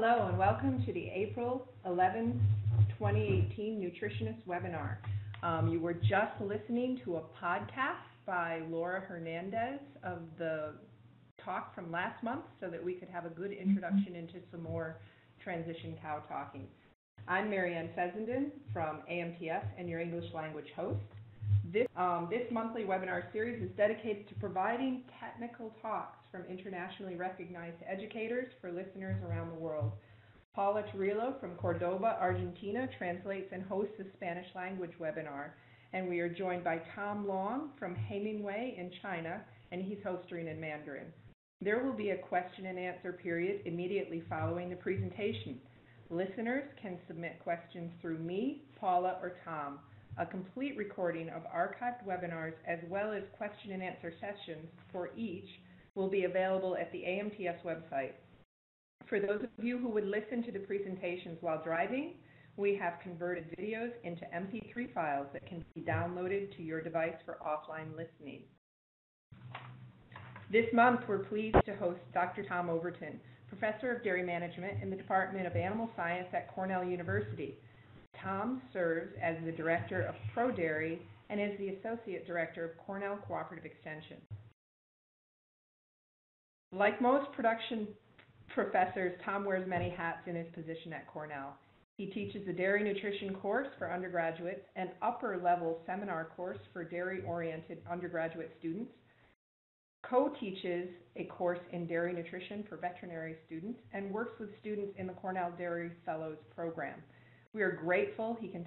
Hello and welcome to the April 11, 2018 Nutritionist webinar. Um, you were just listening to a podcast by Laura Hernandez of the talk from last month so that we could have a good introduction into some more transition cow talking. I'm Marianne Fessenden from AMTS and your English language host. This, um, this monthly webinar series is dedicated to providing technical talks from internationally recognized educators for listeners around the world. Paula Torillo from Cordoba, Argentina translates and hosts the Spanish language webinar. And we are joined by Tom Long from Hemingway in China, and he's hosting in Mandarin. There will be a question and answer period immediately following the presentation. Listeners can submit questions through me, Paula, or Tom. A complete recording of archived webinars as well as question and answer sessions for each will be available at the AMTS website. For those of you who would listen to the presentations while driving, we have converted videos into MP3 files that can be downloaded to your device for offline listening. This month, we're pleased to host Dr. Tom Overton, Professor of Dairy Management in the Department of Animal Science at Cornell University. Tom serves as the Director of ProDairy and is the Associate Director of Cornell Cooperative Extension. Like most production professors, Tom wears many hats in his position at Cornell. He teaches a dairy nutrition course for undergraduates, an upper level seminar course for dairy oriented undergraduate students, co teaches a course in dairy nutrition for veterinary students, and works with students in the Cornell Dairy Fellows program. We are grateful he can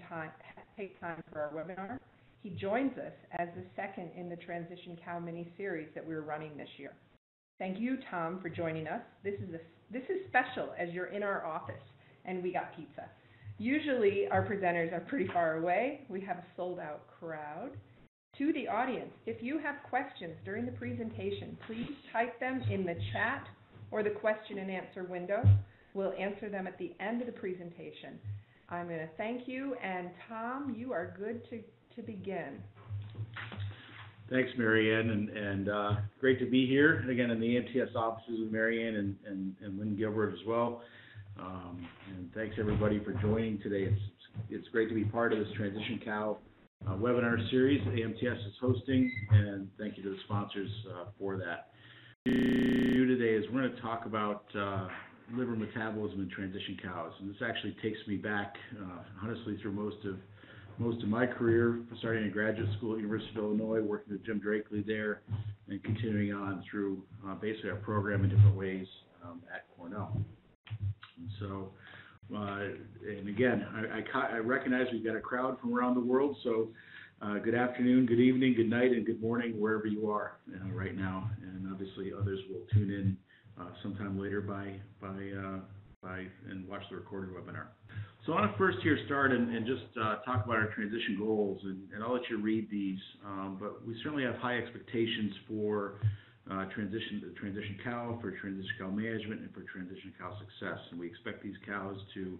take time for our webinar. He joins us as the second in the Transition Cow mini series that we're running this year. Thank you, Tom, for joining us. This is, a, this is special as you're in our office and we got pizza. Usually our presenters are pretty far away. We have a sold out crowd. To the audience, if you have questions during the presentation, please type them in the chat or the question and answer window. We'll answer them at the end of the presentation. I'm going to thank you, and Tom, you are good to, to begin. Thanks, Marianne, and, and uh, great to be here again in the AMTS offices with Marianne and, and, and Lynn Gilbert as well. Um, and thanks everybody for joining today. It's it's great to be part of this Transition Cow uh, webinar series that AMTS is hosting, and thank you to the sponsors uh, for that. Today is we're going to talk about uh, liver metabolism in transition cows, and this actually takes me back, uh, honestly, through most of most of my career, starting in graduate school at University of Illinois, working with Jim Drackley there, and continuing on through uh, basically our program in different ways um, at Cornell. And so, uh, and again, I, I, I, recognize we've got a crowd from around the world, so uh, good afternoon, good evening, good night, and good morning wherever you are uh, right now. And obviously, others will tune in sometime later by by uh, by and watch the recorded webinar. So I want to first here start and, and just uh, talk about our transition goals, and, and, I'll let you read these. Um, but we certainly have high expectations for uh, transition transition cow, for transition cow management, and for transition cow success. And we expect these cows to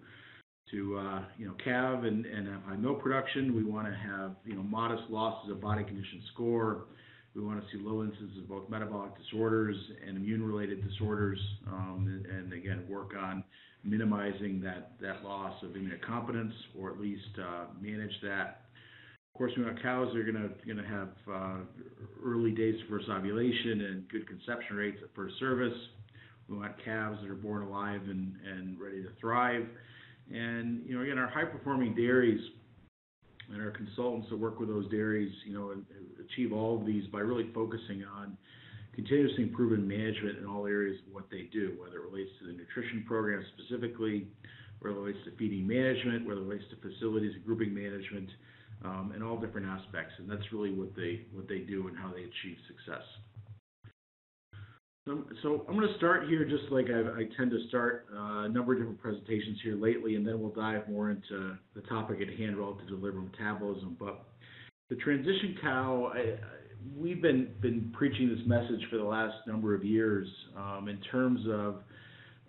to uh, you know calve and, and have high milk production. We want to have you know modest losses of body condition score. We want to see low incidence of both metabolic disorders and immune-related disorders, um, and, and again work on minimizing that, that loss of immunocompetence or at least uh, manage that. Of course, we want cows that are going to going to have uh, early days of first ovulation and good conception rates at first service. We want calves that are born alive and, and ready to thrive. And you know, again, our high-performing dairies and our consultants that work with those dairies, you know, achieve all of these by really focusing on continuously improving management in all areas of what they do, whether it relates to the nutrition program specifically, whether it relates to feeding management, whether it relates to facilities and grouping management, um, and all different aspects. And that's really what they what they do and how they achieve success. So, so I'm going to start here just like I, I tend to start uh, a number of different presentations here lately, and then we'll dive more into the topic at hand relative to liver metabolism. But the transition cow, I, we've been been preaching this message for the last number of years um, in terms of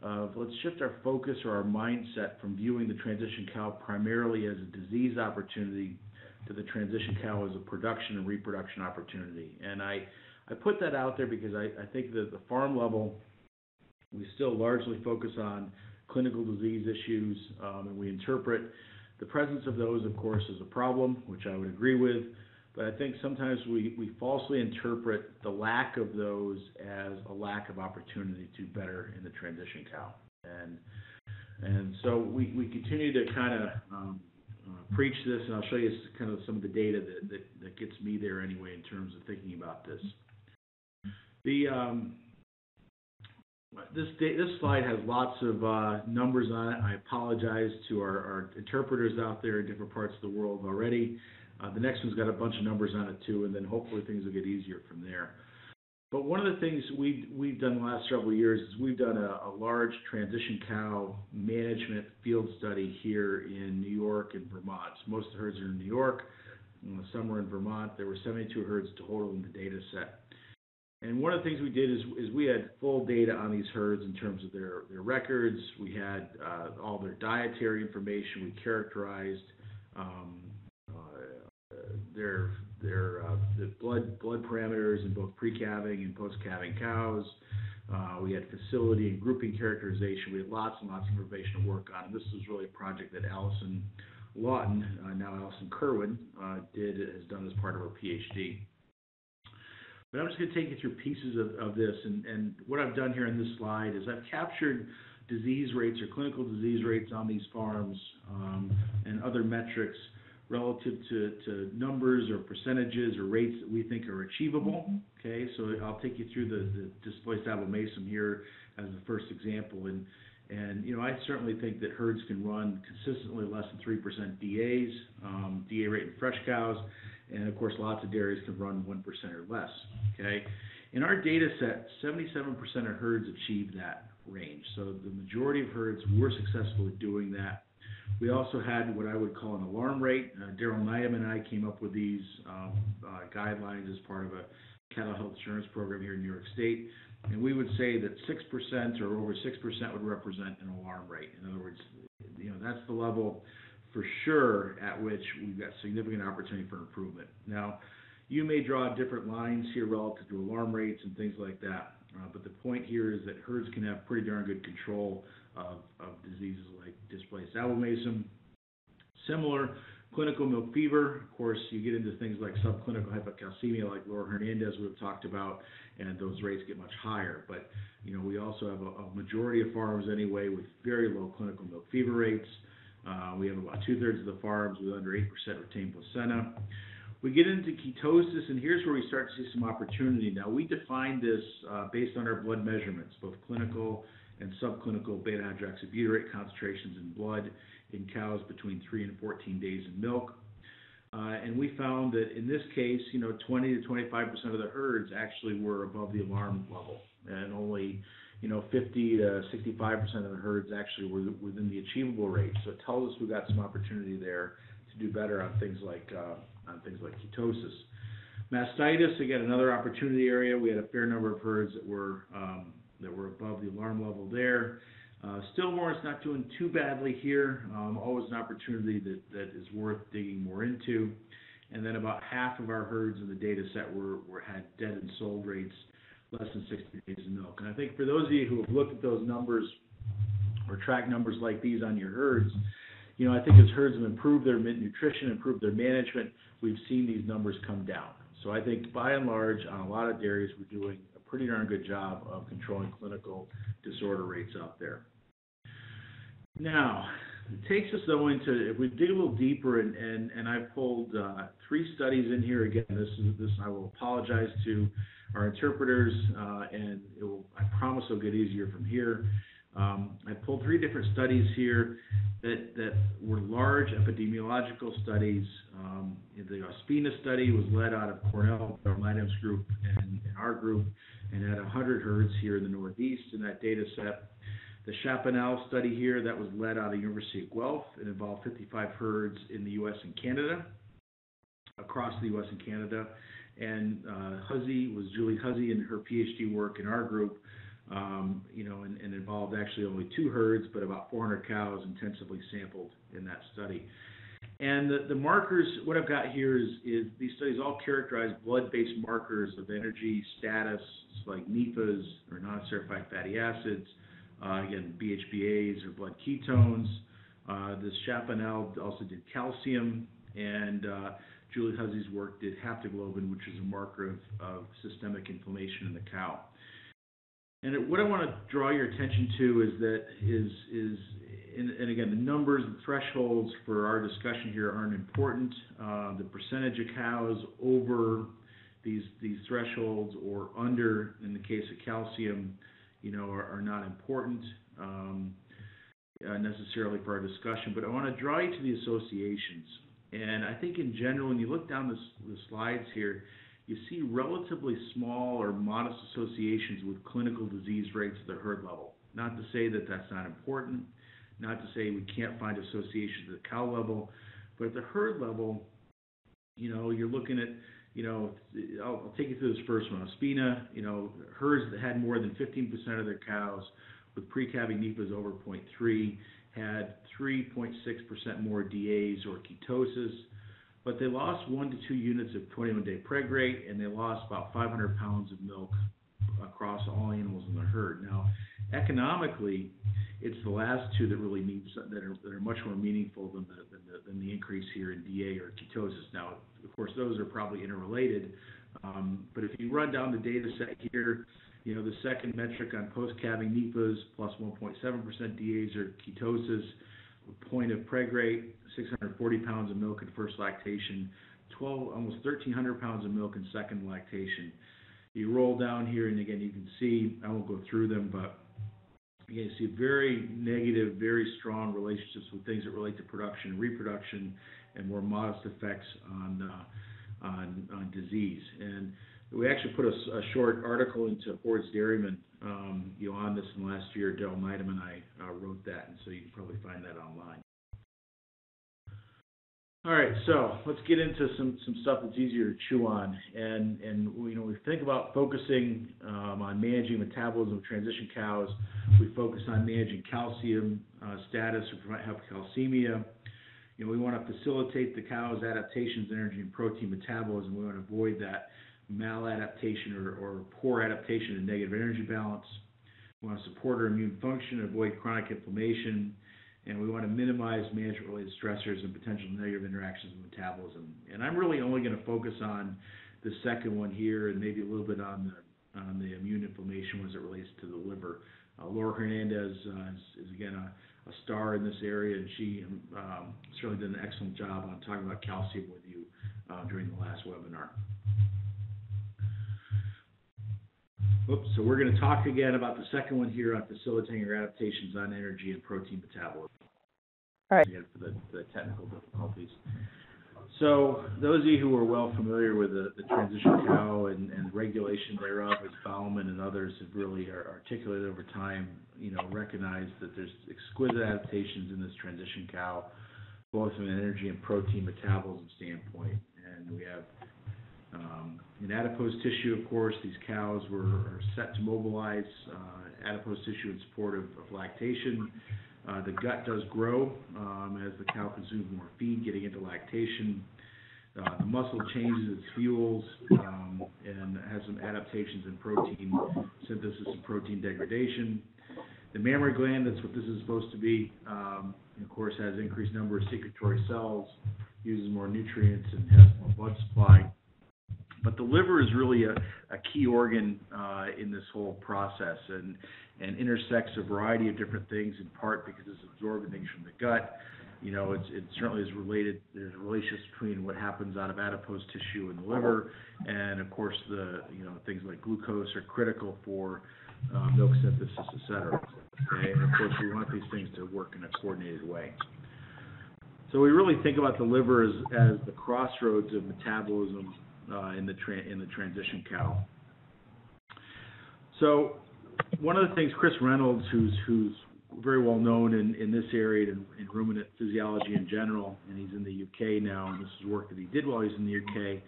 of let's shift our focus or our mindset from viewing the transition cow primarily as a disease opportunity to the transition cow as a production and reproduction opportunity. And I I put that out there because I, I think that the farm level we still largely focus on clinical disease issues, um, and we interpret the presence of those, of course, is a problem, which I would agree with. But I think sometimes we, we falsely interpret the lack of those as a lack of opportunity to better in the transition cow. And and so we, we continue to kind of um, uh, preach this, and I'll show you kind of some of the data that, that, that gets me there anyway in terms of thinking about this. The um, this this slide has lots of uh, numbers on it. I apologize to our, our, interpreters out there in different parts of the world already. Uh, the next one's got a bunch of numbers on it too, and then hopefully things will get easier from there. But one of the things we've, we've done the last several years is we've done a, a large transition cow management field study here in New York and Vermont. Most of the herds are in New York, some were in Vermont. There were 72 herds total in the data set. And one of the things we did is, is we had full data on these herds in terms of their, their records. We had uh, all their dietary information. We characterized um, uh, their their uh, the blood blood parameters in both pre-calving and post-calving cows. Uh, we had facility and grouping characterization. We had lots and lots of information to work on. And this was really a project that Allison Lawton, uh, now Allison Kerwin, uh, did has done as part of her PhD. But I'm just going to take you through pieces of, of this. And, and what I've done here in this slide is I've captured disease rates or clinical disease rates on these farms um, and other metrics relative to, to numbers or percentages or rates that we think are achievable. Okay, so I'll take you through the, the displaced abomasum here as the first example. And, and you know, I certainly think that herds can run consistently less than 3% DAs, um, DA rate in fresh cows, and of course, lots of dairies can run 1% or less. Okay, in our data set, 77% of herds achieve that range. So the majority of herds were successful at doing that. We also had what I would call an alarm rate. Uh, Daryl Nydam and I came up with these um, uh, guidelines as part of a cattle health insurance program here in New York State. And we would say that 6% or over 6% would represent an alarm rate. In other words, you know, that's the level for sure at which we've got significant opportunity for improvement. Now, you may draw different lines here relative to alarm rates and things like that, uh, but the point here is that herds can have pretty darn good control of, of diseases like displaced abomasum. Similar, clinical milk fever, of course, you get into things like subclinical hypocalcemia, like Laura Hernandez would have talked about, and those rates get much higher. But, you know, we also have a, a majority of farms anyway with very low clinical milk fever rates. Uh, we have about two thirds of the farms with under 8% retained placenta. We get into ketosis, and here's where we start to see some opportunity. Now, we define this uh, based on our blood measurements, both clinical and subclinical beta hydroxybutyrate concentrations in blood in cows between 3 and 14 days in milk. Uh, and we found that in this case, you know, 20 to 25 percent of the herds actually were above the alarm level, and only, you know, 50 to 65 percent of the herds actually were within the achievable rate. So it tells us we've got some opportunity there to do better on things like uh, on things like ketosis. Mastitis, again, another opportunity area. We had a fair number of herds that were um, that were above the alarm level there. Uh, Stillbirth is not doing too badly here. Um, always an opportunity that, that is worth digging more into. And then about half of our herds in the data set were, were had dead and sold rates less than 60 days of milk. And I think for those of you who have looked at those numbers or track numbers like these on your herds, you know, I think as herds have improved their nutrition, improved their management, we've seen these numbers come down. So I think by and large, on a lot of dairies, we're doing a pretty darn good job of controlling clinical disorder rates out there. Now, it takes us though into if we dig a little deeper and and, and I've pulled uh, three studies in here again. This is this I will apologize to our interpreters uh, and it will I promise it'll get easier from here. Um, I pulled three different studies here that, that were large epidemiological studies. Um, the Ospina study was led out of Cornell, our Linehams group, and, and our group, and had 100 herds here in the Northeast in that data set. The Chapinal study here, that was led out of the University of Guelph. It involved 55 herds in the U.S. and Canada, across the U.S. and Canada. And uh, Huzzey was Julie Huzzey in her PhD work in our group um, you know, and, and, involved actually only two herds, but about 400 cows intensively sampled in that study. And the, the markers, what I've got here is, is these studies all characterize blood-based markers of energy status, like NEFAs or non-esterified fatty acids, uh, again, BHBAs or blood ketones. Uh, this Chapinal also did calcium, and uh, Julie Huzzey's work did haptoglobin, which is a marker of, of systemic inflammation in the cow. And it, what I want to draw your attention to is that is is and, and again the numbers, and thresholds for our discussion here aren't important. Uh, the percentage of cows over these these thresholds or under, in the case of calcium, you know, are, are not important um, uh, necessarily for our discussion. But I want to draw you to the associations. And I think in general, when you look down the, the slides here, you see relatively small or modest associations with clinical disease rates at the herd level. Not to say that that's not important, not to say we can't find associations at the cow level, but at the herd level, you know, you're looking at, you know, I'll, I'll take you through this first one. Ospina, you know, herds that had more than 15% of their cows with pre-calving NEFAs over 0.3 had 3.6% more DAs or ketosis but they lost one to two units of 21 day preg rate and they lost about 500 pounds of milk across all animals in the herd. Now, economically, it's the last two that really need that are, much more meaningful than the, than the, than the increase here in DA or ketosis. Now, of course, those are probably interrelated, um, but if you run down the data set here, you know the second metric on post-calving NEFAs plus 1.7% DAs or ketosis point of preg rate, 640 pounds of milk in first lactation, 12, almost 1,300 pounds of milk in second lactation. You roll down here, and again, you can see, I won't go through them, but again, you see very negative, very strong relationships with things that relate to production and reproduction, and more modest effects on uh, on, on disease. And we actually put a, a short article into Hoard's Dairyman um, you know, on this in last year. Daryl Nydam and I uh, wrote that, and so you can probably find that online. All right, so let's get into some, some stuff that's easier to chew on. And, and you know, we think about focusing um, on managing metabolism of transition cows. We focus on managing calcium uh, status or prevent hypocalcemia. You know, we want to facilitate the cow's adaptations, energy, and protein metabolism. We want to avoid that maladaptation or, or poor adaptation and negative energy balance. We want to support our immune function, avoid chronic inflammation, and we want to minimize management-related stressors and potential negative interactions with metabolism. And I'm really only going to focus on the second one here, and maybe a little bit on the on the immune inflammation as it relates to the liver. Uh, Laura Hernandez uh, is, is, again a, a, star in this area, and she um, certainly did an excellent job on talking about calcium with you uh, during the last webinar. Oops, so we're going to talk again about the second one here on facilitating your adaptations on energy and protein metabolism. All right. For the, the technical difficulties. So those of you who are well familiar with the, the transition cow and, and regulation thereof, as Bauman and others have really articulated over time, you know, recognize that there's exquisite adaptations in this transition cow, both from an energy and protein metabolism standpoint. And we have um, in adipose tissue, of course, these cows were are set to mobilize uh, adipose tissue in support of, of lactation. Uh, the gut does grow um, as the cow consumes more feed, getting into lactation. Uh, the muscle changes its fuels um, and has some adaptations in protein synthesis and protein degradation. The mammary gland, that's what this is supposed to be, um, of course, has increased number of secretory cells, uses more nutrients, and has more blood supply. But the liver is really a, a key organ uh, in this whole process and, and intersects a variety of different things, in part because it's absorbing things from the gut. You know, it's, it certainly is related, there's a relationship between what happens out of adipose tissue in the liver, and of course, the, you know, things like glucose are critical for uh, milk synthesis, et cetera. Okay, and of course, we want these things to work in a coordinated way. So we really think about the liver as, as the crossroads of metabolism in the tra- in the transition cow. So one of the things Chris Reynolds, who's who's very well known in, in this area in, in ruminant physiology in general, and he's in the UK now, and this is work that he did while he's in the UK,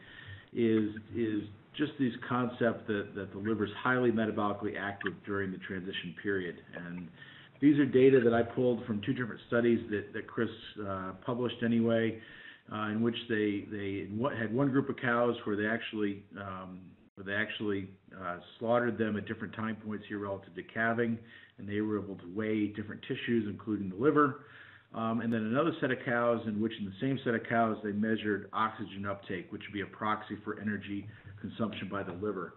is is just this concept that, that the liver is highly metabolically active during the transition period. And these are data that I pulled from two different studies that, that Chris uh, published anyway uh, in which they they had one group of cows where they actually um, where they actually uh, slaughtered them at different time points here relative to calving. and they were able to weigh different tissues, including the liver. Um, and then another set of cows in which in the same set of cows they measured oxygen uptake, which would be a proxy for energy consumption by the liver.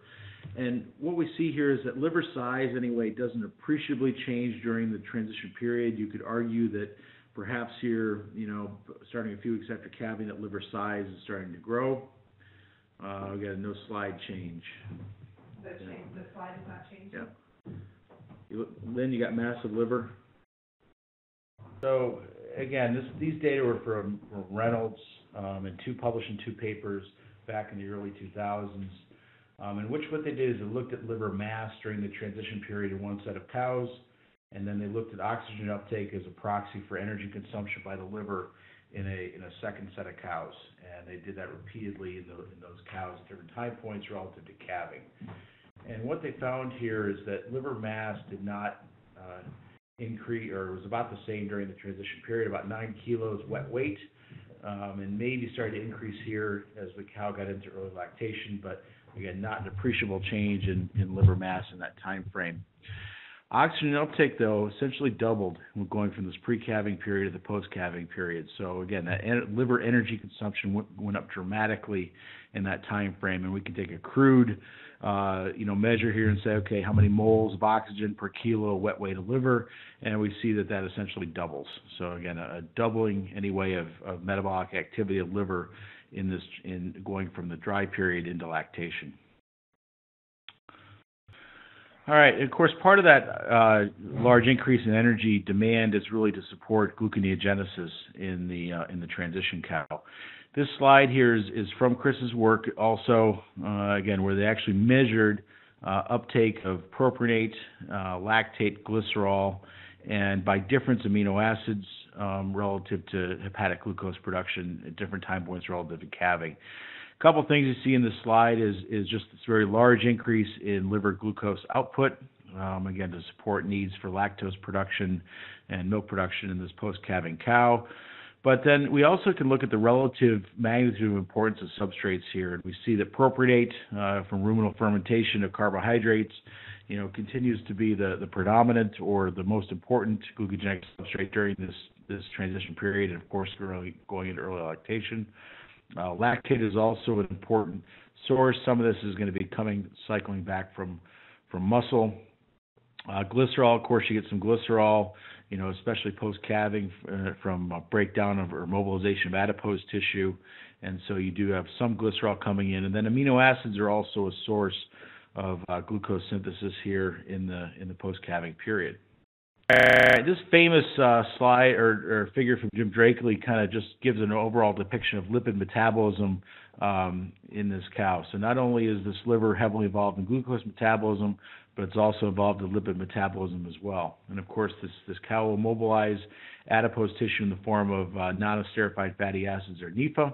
And what we see here is that liver size anyway doesn't appreciably change during the transition period. You could argue that perhaps here, you know, starting a few weeks after calving, that liver size is starting to grow. Uh, we got a no slide change. The change, the slide is not changing? Yeah. You look- Then you got massive liver. So, again, this, these data were from from Reynolds, um, and two, published in two papers back in the early two thousands. Um, in which what they did is they looked at liver mass during the transition period in one set of cows, and then they looked at oxygen uptake as a proxy for energy consumption by the liver in a, in a second set of cows. And they did that repeatedly in those, in those cows at different time points relative to calving. And what they found here is that liver mass did not, uh, increase, or was about the same during the transition period, about nine kilos wet weight. Um, and maybe started to increase here as the cow got into early lactation, but again, not an appreciable change in, in liver mass in that time frame. Oxygen uptake, though, essentially doubled when going from this pre-calving period to the post-calving period. So again, that en- liver energy consumption went, up dramatically in that time frame, and we can take a crude, uh, you know, measure here and say, okay, how many moles of oxygen per kilo wet weight of liver, and we see that that essentially doubles. So again, a, a doubling anyway of, of metabolic activity of liver in this in going from the dry period into lactation. All right, of course, part of that uh, large increase in energy demand is really to support gluconeogenesis in the uh, in the transition cow. This slide here is, from Chris's work, also uh, again where they actually measured uptake of propionate, lactate, glycerol, and by difference amino acids um, relative to hepatic glucose production at different time points relative to calving. Couple things you see in this slide is, is just this very large increase in liver glucose output, um, again, to support needs for lactose production and milk production in this post-calving cow. But then we also can look at the relative magnitude of importance of substrates here. And we see that propionate uh, from ruminal fermentation of carbohydrates, you know, continues to be the, the predominant or the most important glucogenic substrate during this, this transition period, and of course, going into early lactation. Uh, lactate is also an important source. Some of this is going to be coming, cycling back from, from muscle. Uh, glycerol, of course, you get some glycerol, you know, especially post-calving uh, from breakdown of or mobilization of adipose tissue. And so you do have some glycerol coming in. And then amino acids are also a source of uh, glucose synthesis here in the, in the post-calving period. Right, this famous uh, slide or, or, figure from Jim Drackley kind of just gives an overall depiction of lipid metabolism um, in this cow. So not only is this liver heavily involved in glucose metabolism, but it's also involved in lipid metabolism as well. And of course, this, this cow will mobilize adipose tissue in the form of uh, non-esterified fatty acids or NEFA,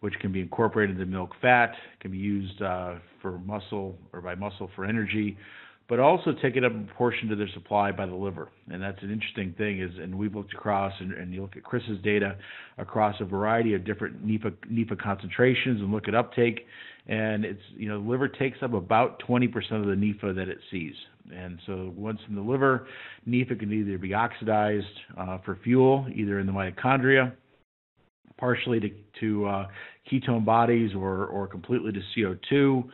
which can be incorporated into milk fat, can be used uh, for muscle or by muscle for energy, but also taking up a proportion to their supply by the liver. And that's an interesting thing is, and we've looked across, and, and you look at Chris's data across a variety of different NEFA, NEFA concentrations and look at uptake, and it's, you know, the liver takes up about 20% of the NEFA that it sees. And so once in the liver, NEFA can either be oxidized uh, for fuel, either in the mitochondria, partially to, to uh, ketone bodies or, or completely to CO2,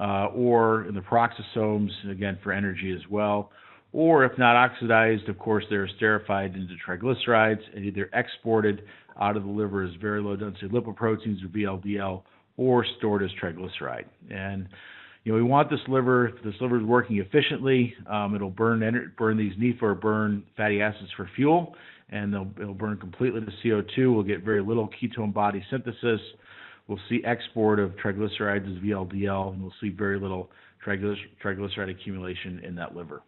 uh, or in the peroxisomes, again, for energy as well. Or if not oxidized, of course, they're esterified into triglycerides and either exported out of the liver as very low density lipoproteins or VLDL or stored as triglyceride. And you know, we want this liver, if this liver is working efficiently, um, it'll burn ener- burn these NEFA or burn fatty acids for fuel, and it'll burn completely to CO2. We'll get very little ketone body synthesis, we'll see export of triglycerides as VLDL, and we'll see very little triglyceride accumulation in that liver.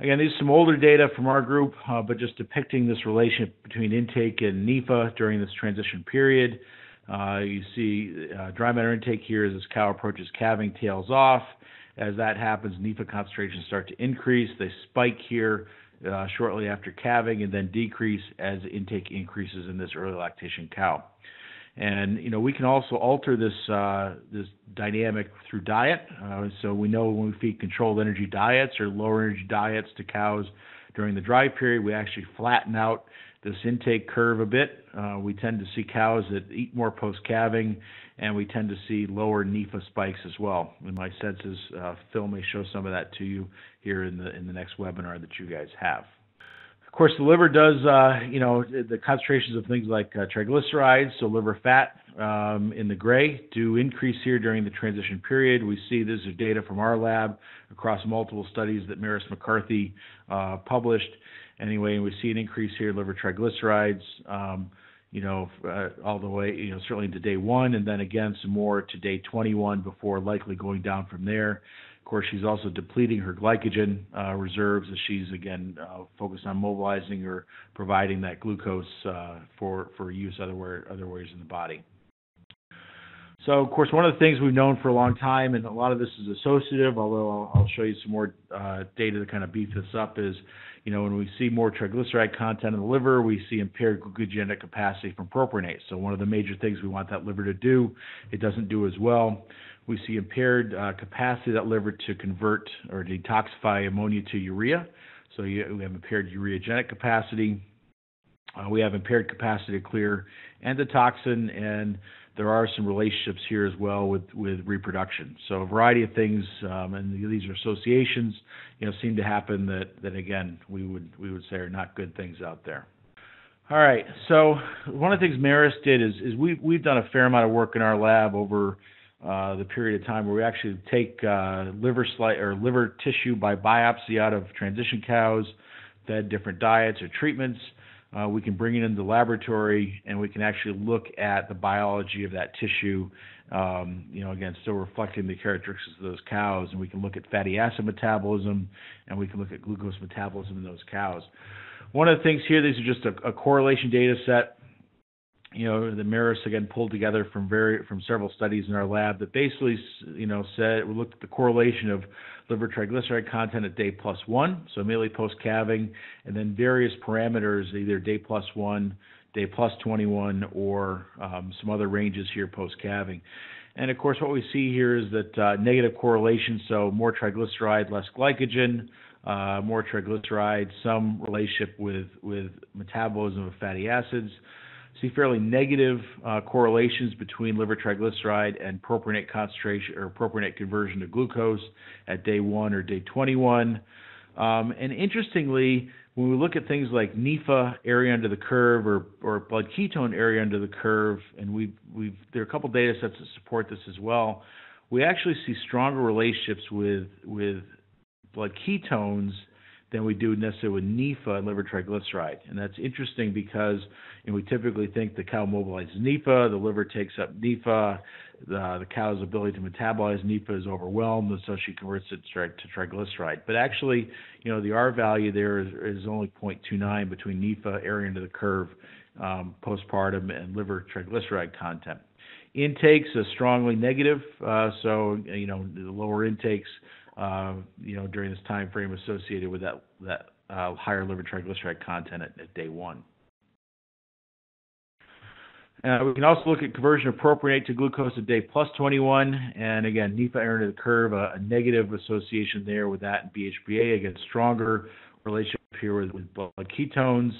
Again, these are some older data from our group, uh, but just depicting this relationship between intake and NEFA during this transition period. Uh, you see uh, dry matter intake here as this cow approaches calving, tails off. As that happens, NEFA concentrations start to increase. They spike here uh, shortly after calving and then decrease as intake increases in this early lactation cow. And, you know, we can also alter this, uh, this dynamic through diet. Uh, so we know when we feed controlled energy diets or lower energy diets to cows during the dry period, we actually flatten out this intake curve a bit. Uh, we tend to see cows that eat more post calving, and we tend to see lower NEFA spikes as well. In my senses, uh, Phil may show some of that to you here in the in the next webinar that you guys have. Of course, the liver does, uh, you know, the concentrations of things like uh, triglycerides, so liver fat um, in the gray, do increase here during the transition period. We see this is data from our lab across multiple studies that Maris McCarthy uh, published. Anyway, we see an increase here in liver triglycerides, um, you know, uh, all the way, you know, certainly to day one, and then again some more to day 21 before likely going down from there. Of course, she's also depleting her glycogen uh, reserves as she's again uh, focused on mobilizing or providing that glucose uh, for for use other other ways in the body. So, of course, one of the things we've known for a long time, and a lot of this is associative, although I'll, I'll show you some more uh, data to kind of beef this up, is you know when we see more triglyceride content in the liver, we see impaired glucogenic capacity from propionate. So, one of the major things we want that liver to do, it doesn't do as well. We see impaired uh, capacity of that liver to convert or detoxify ammonia to urea. So you, we have impaired ureagenic capacity. Uh, we have impaired capacity to clear endotoxin, and there are some relationships here as well with, with reproduction. So a variety of things, um, and these are associations, you know, seem to happen that, that again we would we would say are not good things out there. All right. So one of the things Maris did is is we we've done a fair amount of work in our lab over uh, the period of time where we actually take uh, liver sli- or liver tissue by biopsy out of transition cows, fed different diets or treatments. Uh, we can bring it into the laboratory and we can actually look at the biology of that tissue. Um, you know, again, still reflecting the characteristics of those cows, and we can look at fatty acid metabolism and we can look at glucose metabolism in those cows. One of the things here, these are just a, a correlation data set you know, the Maris again pulled together from very from several studies in our lab that basically, you know, said we looked at the correlation of liver triglyceride content at day plus one, so immediately post calving, and then various parameters, either day plus one, day plus 21, or um, some other ranges here post calving. And of course, what we see here is that uh, negative correlation, so more triglyceride, less glycogen, uh, more triglyceride, some relationship with with metabolism of fatty acids see fairly negative uh, correlations between liver triglyceride and propionate concentration or propionate conversion to glucose at day one or day 21. Um, and interestingly, when we look at things like NEFA area under the curve or, or blood ketone area under the curve, and we've, we've, there are a couple data sets that support this as well, we actually see stronger relationships with, with blood ketones than we do necessarily with NEFA and liver triglyceride. And that's interesting because you know, we typically think the cow mobilizes NEFA, the liver takes up NEFA, the, the cow's ability to metabolize NEFA is overwhelmed, and so she converts it to triglyceride. But actually, you know, the R value there is, is only 0.29 between NEFA area under the curve um, postpartum and liver triglyceride content. Intakes are strongly negative, uh, so you know the lower intakes uh, you know, during this time frame associated with that that uh, higher liver triglyceride content at, at day one. Uh, we can also look at conversion of propionate to glucose at day plus 21, and again, NEFA area of the curve, a, a, negative association there with that and BHBA. Again, stronger relationship here with, with blood ketones,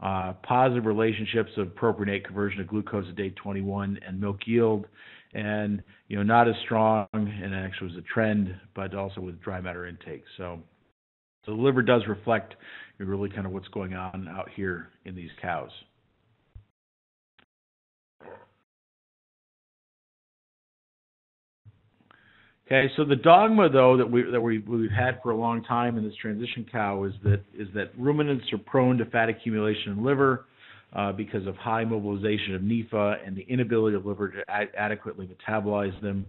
uh, positive relationships of propionate conversion to glucose at day 21 and milk yield, and you know not as strong, and actually was a trend, but also with dry matter intake. So, so the liver does reflect really kind of what's going on out here in these cows. Okay, so the dogma though that we that we we've had for a long time in this transition cow is that is that ruminants are prone to fat accumulation in liver uh, because of high mobilization of NEFA and the inability of liver to ad- adequately metabolize them.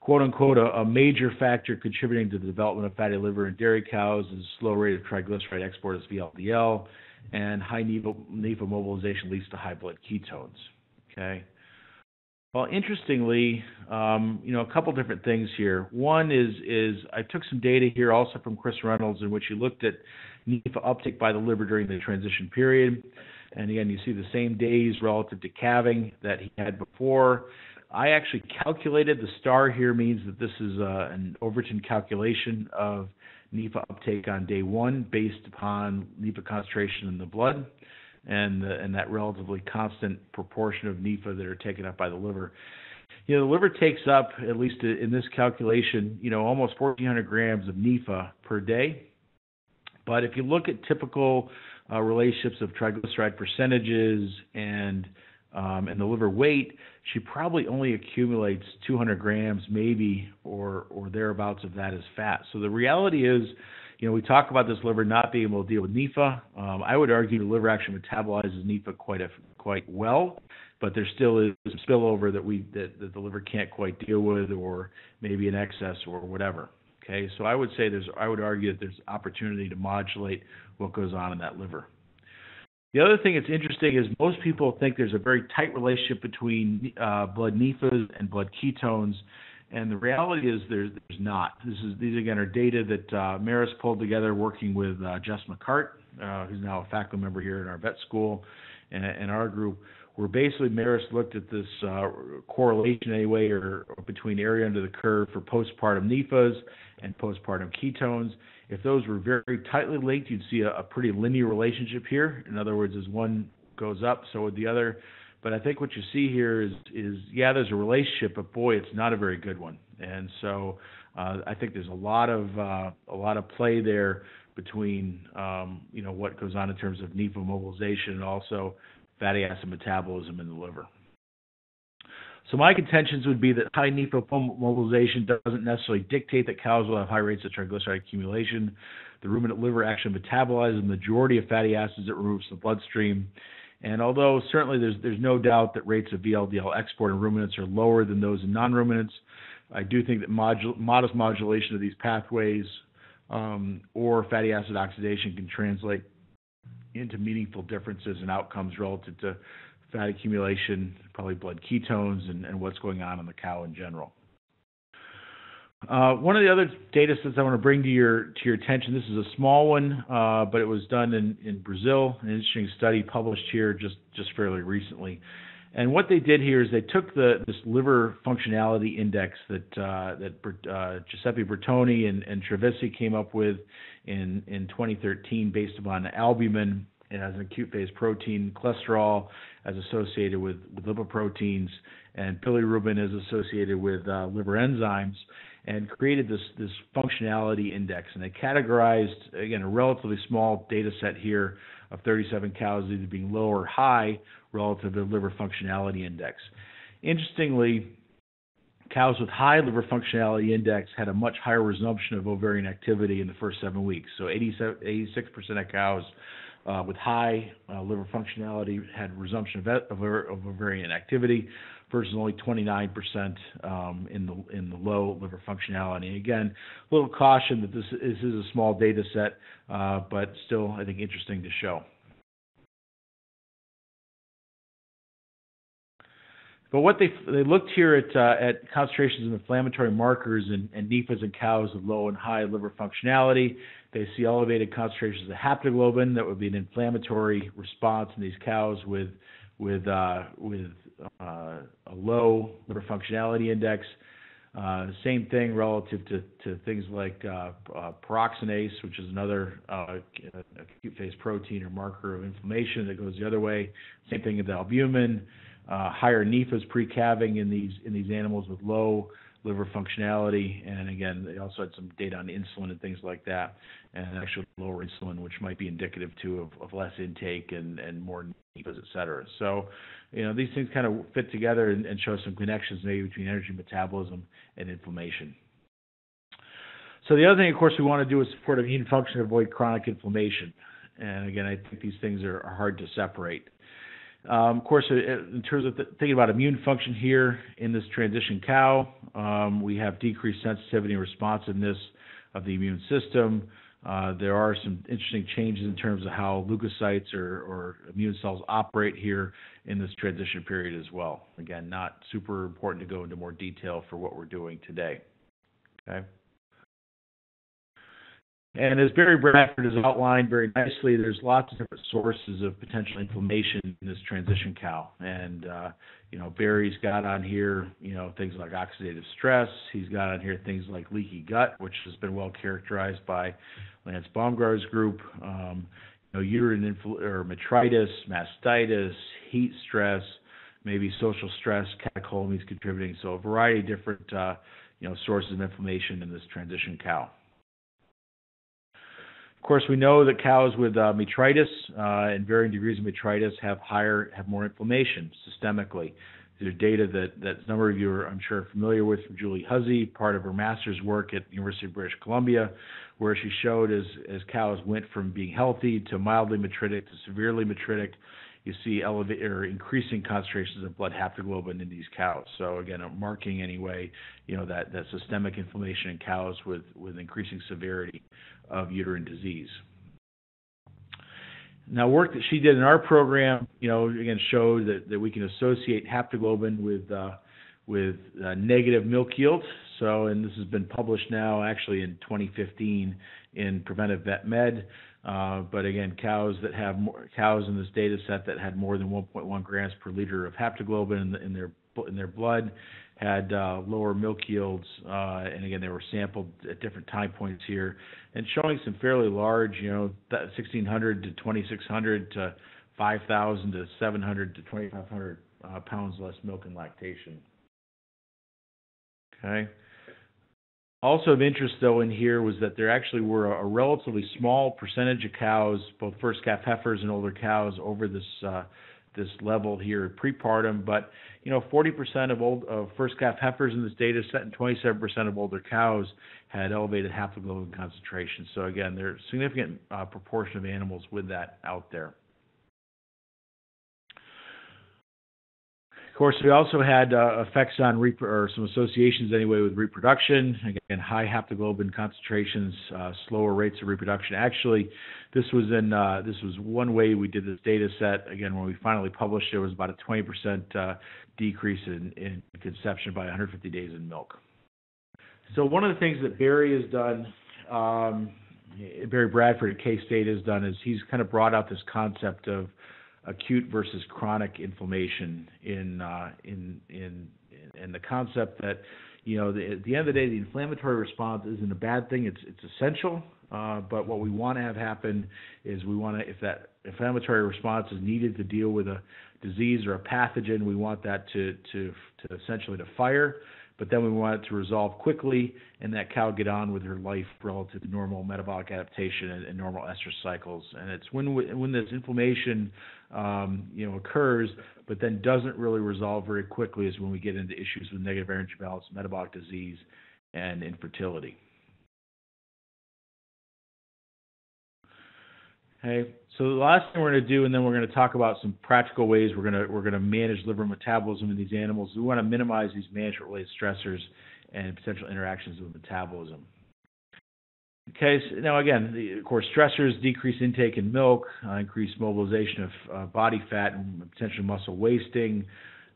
Quote unquote, a, a, major factor contributing to the development of fatty liver in dairy cows is slow rate of triglyceride export as VLDL, and high NEFA, NEFA mobilization leads to high blood ketones. Okay. Well, interestingly, um, you know, a couple different things here. One is is I took some data here also from Chris Reynolds in which he looked at NEFA uptake by the liver during the transition period. And again, you see the same days relative to calving that he had before. I actually calculated the star here means that this is uh, an Overton calculation of NEFA uptake on day one based upon NEFA concentration in the blood and the, and that relatively constant proportion of NEFA that are taken up by the liver. You know, the liver takes up, at least in this calculation, you know, almost 1,400 grams of NEFA per day. But if you look at typical uh, relationships of triglyceride percentages and um, and the liver weight, she probably only accumulates 200 grams, maybe, or or thereabouts of that as fat. So the reality is, you know, we talk about this liver not being able to deal with NEFA. Um, I would argue the liver actually metabolizes NEFA quite a, quite well, but there still is spillover that we that, that the liver can't quite deal with, or maybe an excess or whatever. Okay, so I would say there's I would argue that there's opportunity to modulate what goes on in that liver. The other thing that's interesting is most people think there's a very tight relationship between uh, blood NEFAs and blood ketones, and the reality is there's, there's not. This is these again are data that uh, Maris pulled together working with uh, Jess McArt, uh, who's now a faculty member here at our vet school, and, and our group. Where basically Maris looked at this uh, correlation anyway, or, or between area under the curve for postpartum NEFAs and postpartum ketones, if those were very tightly linked, you'd see a, a pretty linear relationship here. In other words, as one goes up, so would the other. But I think what you see here is, is yeah, there's a relationship, but boy, it's not a very good one. And so uh, I think there's a lot of uh, a lot of play there between um, you know what goes on in terms of NEFA mobilization and also fatty acid metabolism in the liver. So my contentions would be that high NEFA mobilization doesn't necessarily dictate that cows will have high rates of triglyceride accumulation. The ruminant liver actually metabolizes the majority of fatty acids it removes from the bloodstream. And although certainly there's there's no doubt that rates of VLDL export in ruminants are lower than those in non-ruminants, I do think that modul- modest modulation of these pathways um, or fatty acid oxidation can translate into meaningful differences in outcomes relative to fat accumulation, probably blood ketones, and, and what's going on in the cow in general. Uh, one of the other data sets I want to bring to your to your attention. This is a small one, uh, but it was done in, in Brazil. An interesting study published here just just fairly recently. And what they did here is they took the this liver functionality index that uh, that uh, Giuseppe Bertoni and, and Trevisi came up with in in 2013 based upon albumin as an acute phase protein, cholesterol as associated with, with lipoproteins, and bilirubin is associated with uh, liver enzymes, and created this, this functionality index. And they categorized, again, a relatively small data set here of 37 cows either being low or high relative to the liver functionality index. Interestingly, cows with high liver functionality index had a much higher resumption of ovarian activity in the first seven weeks. So 86% of cows uh, with high uh, liver functionality had resumption of, of, of, ovarian activity versus only 29% um, in the in the low liver functionality. Again, a little caution that this, this is a small data set, uh, but still I think interesting to show. But what they they looked here at uh, at concentrations of inflammatory markers and, and NEFAs in cows with low and high liver functionality. They see elevated concentrations of haptoglobin that would be an inflammatory response in these cows with with uh, with uh, a low liver functionality index. Uh, same thing relative to, to things like uh, uh, paraoxonase, which is another uh, acute phase protein or marker of inflammation that goes the other way. Same thing with albumin. Uh, higher NEFAs pre-calving in these in these animals with low liver functionality, and again, they also had some data on insulin and things like that, and actually lower insulin, which might be indicative too of, of less intake and, and more NEFAs, et cetera. So, you know, these things kind of fit together and, and show some connections maybe between energy metabolism and inflammation. So the other thing, of course, we want to do is support immune function and avoid chronic inflammation. And again, I think these things are, are hard to separate. Um, of course, uh, in terms of thinking about immune function here in this transition cow, um, we have decreased sensitivity and responsiveness of the immune system. Uh, there are some interesting changes in terms of how leukocytes or, or, immune cells operate here in this transition period as well. Again, not super important to go into more detail for what we're doing today. Okay. And as Barry Bradford has outlined very nicely, there's lots of different sources of potential inflammation in this transition cow. And, uh, you know, Barry's got on here, you know, things like oxidative stress. He's got on here things like leaky gut, which has been well characterized by Lance Baumgard's group. Um, you know, uterine infl- or metritis, mastitis, heat stress, maybe social stress, catecholamines contributing. So a variety of different, uh, you know, sources of inflammation in this transition cow. Of course, we know that cows with uh, metritis uh, and varying degrees of metritis have higher, have more inflammation systemically. There's data that, that a number of you are, I'm sure, familiar with from Julie Huzzey, part of her master's work at the University of British Columbia, where she showed as, as cows went from being healthy to mildly metritic to severely metritic, you see elevated or increasing concentrations of blood haptoglobin in these cows. So again, marking anyway, you know that, that systemic inflammation in cows with, with increasing severity of uterine disease. Now, work that she did in our program, you know, again showed that, that we can associate haptoglobin with uh, with uh, negative milk yield. So, and this has been published now, actually in 2015 in Preventive Vet Med. Uh, but again, cows that have more, cows in this data set that had more than 1.1 grams per liter of haptoglobin in, the, in their in their blood had uh, lower milk yields, uh, and again, they were sampled at different time points here, and showing some fairly large, you know, 1,600 to 2,600 to 5,000 to 700 to 2,500 uh, pounds less milk and lactation. Okay. Also of interest, though, in here was that there actually were a, relatively small percentage of cows, both first calf heifers and older cows, over this uh, this level here prepartum. But you know, 40% of old of first calf heifers in this data set and 27% of older cows had elevated haptoglobin concentration. So again, there's significant uh, proportion of animals with that out there. Of course, we also had uh, effects on rep- or some associations anyway with reproduction. Again, high haptoglobin concentrations, uh, slower rates of reproduction. Actually, this was in uh, this was one way we did this data set. Again, when we finally published it, was about a 20% uh, decrease in, in conception by 150 days in milk. So one of the things that Barry has done, um, Barry Bradford at K State has done, is he's kind of brought out this concept of acute versus chronic inflammation in uh, in in in the concept that you know the, at the end of the day the inflammatory response isn't a bad thing it's it's essential uh, but what we want to have happen is we want to if that inflammatory response is needed to deal with a disease or a pathogen we want that to to to essentially to fire but then we want it to resolve quickly and that cow get on with her life relative to normal metabolic adaptation and, and normal estrus cycles. And it's when when this inflammation, um, you know, occurs, but then doesn't really resolve very quickly, is when we get into issues with negative energy balance, metabolic disease, and infertility. Okay, so the last thing we're going to do, and then we're going to talk about some practical ways we're going to we're going to manage liver metabolism in these animals. We want to minimize these management-related stressors and potential interactions with metabolism. Okay, so now again, the, of course, stressors decrease intake in milk, uh, increase mobilization of uh, body fat and potential muscle wasting.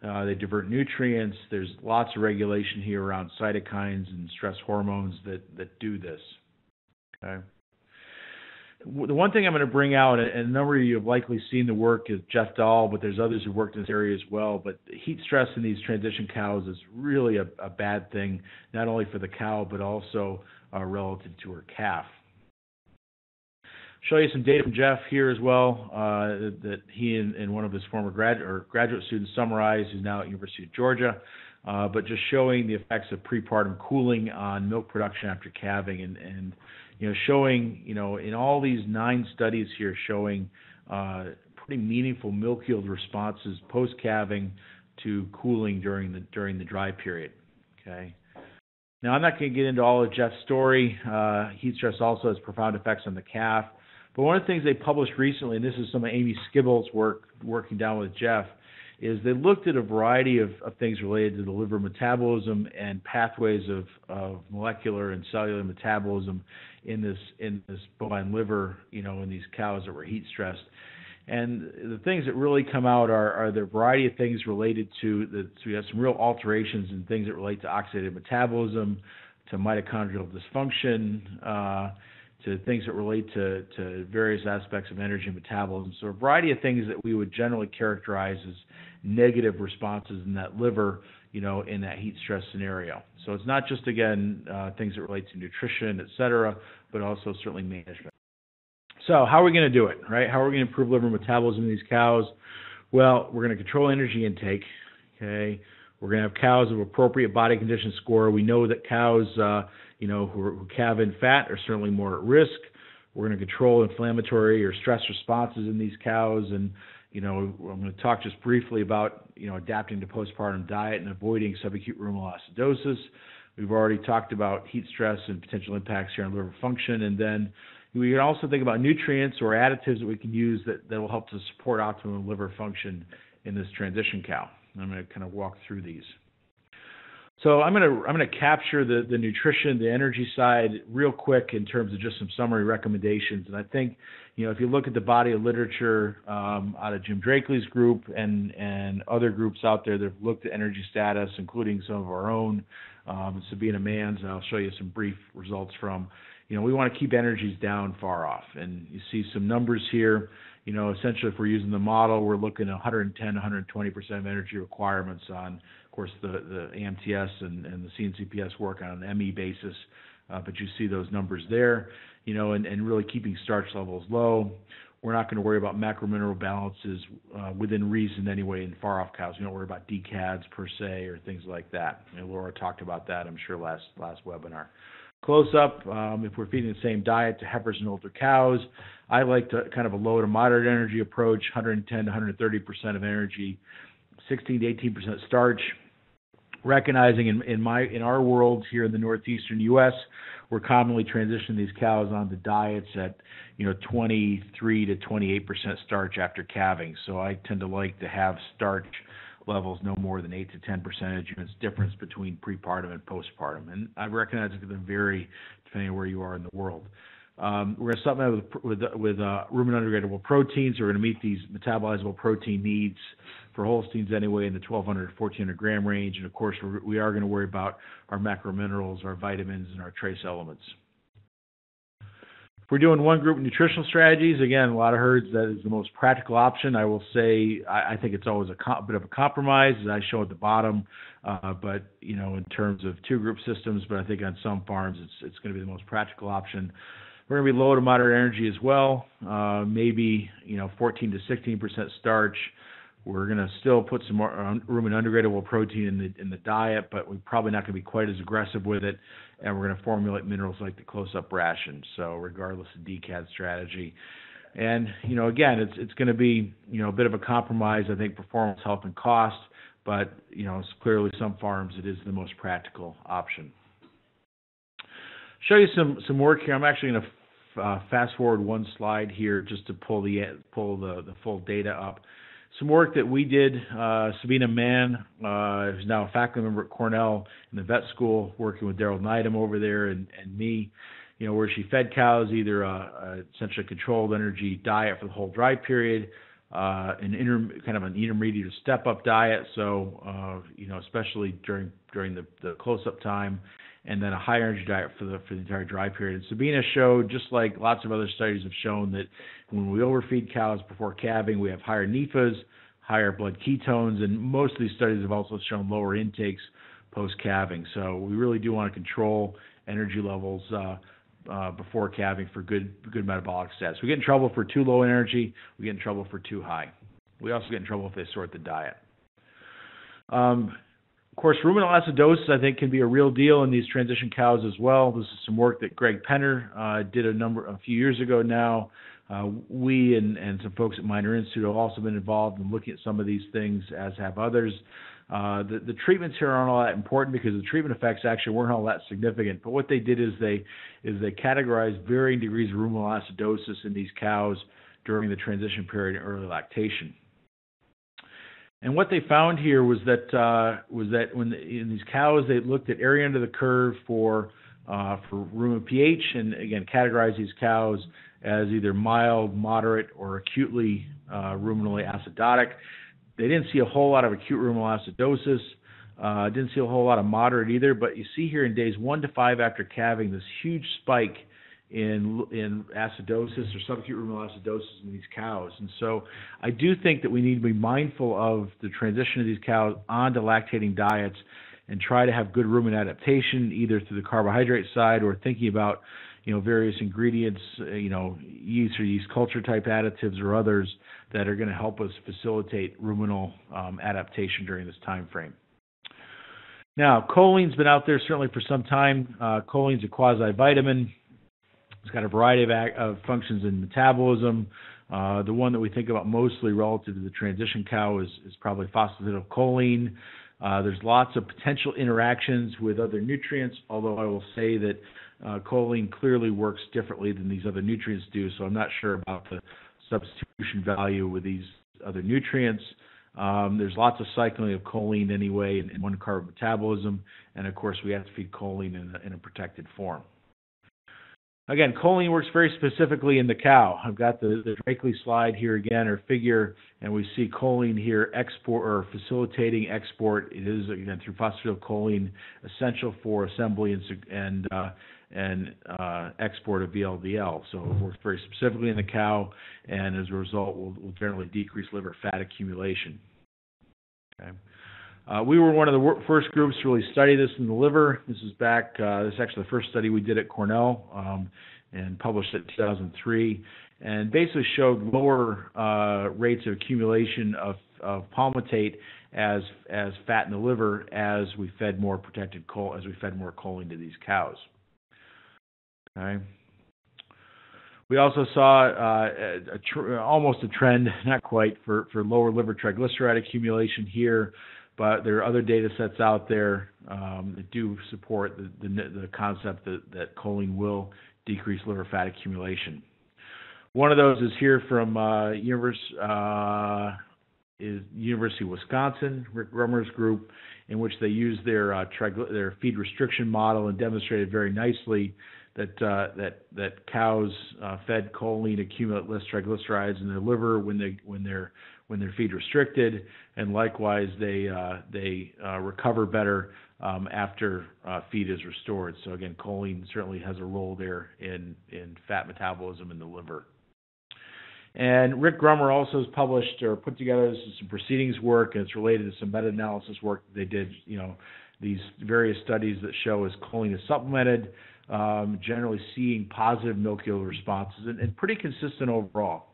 Uh, they divert nutrients. There's lots of regulation here around cytokines and stress hormones that that do this. Okay the one thing I'm going to bring out, and a number of you have likely seen the work is Jeff Dahl, but there's others who worked in this area as well. But heat stress in these transition cows is really a, a bad thing, not only for the cow but also uh, relative to her calf. Show you some data from Jeff here as well uh, that he and, and, one of his former grad or graduate students summarized, who's now at University of Georgia. Uh, but just showing the effects of prepartum cooling on milk production after calving and, and you know, showing, you know, in all these nine studies here showing uh, pretty meaningful milk yield responses post calving to cooling during the during the dry period. Okay. Now I'm not going to get into all of Jeff's story. Uh, heat stress also has profound effects on the calf. But one of the things they published recently, and this is some of Amy Skibiel's work working down with Jeff, is they looked at a variety of, of things related to the liver metabolism and pathways of, of molecular and cellular metabolism in this in this bovine liver, you know, in these cows that were heat stressed. And the things that really come out are, are the variety of things related to the. So we have some real alterations in things that relate to oxidative metabolism, to mitochondrial dysfunction, uh, to things that relate to, to various aspects of energy metabolism. So a variety of things that we would generally characterize as negative responses in that liver, you know, in that heat stress scenario. So it's not just again uh, things that relate to nutrition, et cetera, but also certainly management. So how are we going to do it, right? How are we going to improve liver metabolism in these cows? Well, we're going to control energy intake. Okay, we're going to have cows of appropriate body condition score. We know that cows, uh, you know, who, who calve in fat are certainly more at risk. We're going to control inflammatory or stress responses in these cows, and you know, I'm going to talk just briefly about you know adapting to postpartum diet and avoiding subacute ruminal acidosis. We've already talked about heat stress and potential impacts here on liver function, and then we can also think about nutrients or additives that we can use that, that will help to support optimum liver function in this transition cow. I'm going to kind of walk through these. So I'm going to I'm going to capture the the nutrition, the energy side real quick in terms of just some summary recommendations. And I think you know if you look at the body of literature um, out of Jim Drackley's group and and other groups out there that have looked at energy status, including some of our own, um, Sabina Mann's, I'll show you some brief results from. You know we want to keep energies down far off, and you see some numbers here you know, essentially, if we're using the model, we're looking at 110, 120 percent of energy requirements on, of course, the the AMTS and, and the CNCPS work on an ME basis. Uh, but you see those numbers there, you know, and, and really keeping starch levels low. We're not going to worry about macromineral balances uh, within reason anyway in far off cows. We don't worry about DCADs per se or things like that. And Laura talked about that, I'm sure, last last webinar. Close up, um, if we're feeding the same diet to heifers and older cows, I like to kind of a low to moderate energy approach, 110 to 130 percent of energy, 16 to 18 percent starch. Recognizing in, in my in our world here in the northeastern U.S., we're commonly transitioning these cows onto diets at you know 23 to 28 percent starch after calving. So I tend to like to have starch levels no more than 8 to 10 percentage units difference between prepartum and postpartum. And I recognize it can vary depending on where you are in the world. Um, we're going to supplement with with, with uh, rumen undegradable proteins. We're going to meet these metabolizable protein needs for Holsteins anyway in the 1,200 to 1,400 gram range. And of course, we're, we are going to worry about our macrominerals, our vitamins, and our trace elements. We're doing one group nutritional strategies, again, a lot of herds, that is the most practical option. I will say I, I think it's always a co- bit of a compromise, as I show at the bottom. Uh, but you know, in terms of two group systems, but I think on some farms, it's it's going to be the most practical option. We're going to be low to moderate energy as well, uh, maybe you know 14 to 16 percent starch. We're going to still put some more um, rumen undegradable protein in the in the diet, but we're probably not going to be quite as aggressive with it. And we're going to formulate minerals like the close-up ration. So regardless of DCAD strategy, and you know again, it's it's going to be you know a bit of a compromise. I think performance, health, and cost, but you know it's clearly some farms it is the most practical option show you some some work here. I'm actually going to uh, fast forward one slide here just to pull the pull the, the full data up. Some work that we did, uh, Sabina Mann, uh, who's now a faculty member at Cornell in the vet school, working with Daryl Nydam over there and, and me, you know, where she fed cows either a, a essentially controlled energy diet for the whole dry period, uh, an inter, kind of an intermediate step up diet. So, uh, you know, especially during during the, the close up time, and then a high energy diet for the for the entire dry period. And Sabina showed, just like lots of other studies have shown, that when we overfeed cows before calving, we have higher NEFAs, higher blood ketones, and most of these studies have also shown lower intakes post calving. So we really do want to control energy levels uh, uh, before calving for good good metabolic status. We get in trouble for too low energy. We get in trouble for too high. We also get in trouble if they sort the diet. Um, of course, ruminal acidosis, I think, can be a real deal in these transition cows as well. This is some work that Greg Penner uh, did a number a few years ago now. Uh, we and, and some folks at Miner Institute have also been involved in looking at some of these things, as have others. Uh, the, the treatments here aren't all that important because the treatment effects actually weren't all that significant. But what they did is they is they categorized varying degrees of ruminal acidosis in these cows during the transition period and early lactation. And what they found here was that uh, was that when the, in these cows they looked at area under the curve for uh, for rumen pH, and again categorized these cows as either mild, moderate, or acutely uh, ruminally acidotic. They didn't see a whole lot of acute ruminal acidosis. Uh, didn't see a whole lot of moderate either. But you see here in days one to five after calving this huge spike in in acidosis or subacute ruminal acidosis in these cows. And so I do think that we need to be mindful of the transition of these cows onto lactating diets and try to have good rumen adaptation either through the carbohydrate side or thinking about you know various ingredients, uh, you know yeast or yeast culture type additives or others that are going to help us facilitate ruminal um, adaptation during this time frame. Now, choline's been out there certainly for some time. Uh, choline's a quasi-vitamin. It's got a variety of, of functions in metabolism. Uh, the one that we think about mostly relative to the transition cow is, is probably phosphatidylcholine. Uh, there's lots of potential interactions with other nutrients, although I will say that uh, choline clearly works differently than these other nutrients do, so I'm not sure about the substitution value with these other nutrients. Um, there's lots of cycling of choline anyway in, in one carbon metabolism, and of course we have to feed choline in a, in a protected form. Again, choline works very specifically in the cow. I've got the, the Drackley slide here again, or figure, and we see choline here export or facilitating export. It is again through phosphatidylcholine essential for assembly and and uh, and uh, export of VLDL. So it works very specifically in the cow, and as a result, will, will generally decrease liver fat accumulation. Okay. Uh, we were one of the first groups to really study this in the liver. This is back, uh, this is actually the first study we did at Cornell um, and published in 2003, and basically showed lower uh, rates of accumulation of, of palmitate as as fat in the liver as we fed more protected coal as we fed more choline to these cows. Okay. We also saw uh, a tr- almost a trend, not quite, for, for lower liver triglyceride accumulation here, but there are other data sets out there um, that do support the, the, the concept that, that choline will decrease liver fat accumulation. One of those is here from uh, uh, is University of Wisconsin, Ric Grummer's group, in which they used their uh, trigly- their feed restriction model and demonstrated very nicely that uh, that that cows uh, fed choline accumulate less triglycerides in their liver when they when they're when they're feed restricted, and likewise they uh, they uh, recover better um, after uh, feed is restored. So again, choline certainly has a role there in in fat metabolism in the liver. And Ric Grummer also has published or put together some proceedings work, and it's related to some meta-analysis work they did. You know, these various studies that show as choline is supplemented, um, generally seeing positive milk yield responses and, and pretty consistent overall.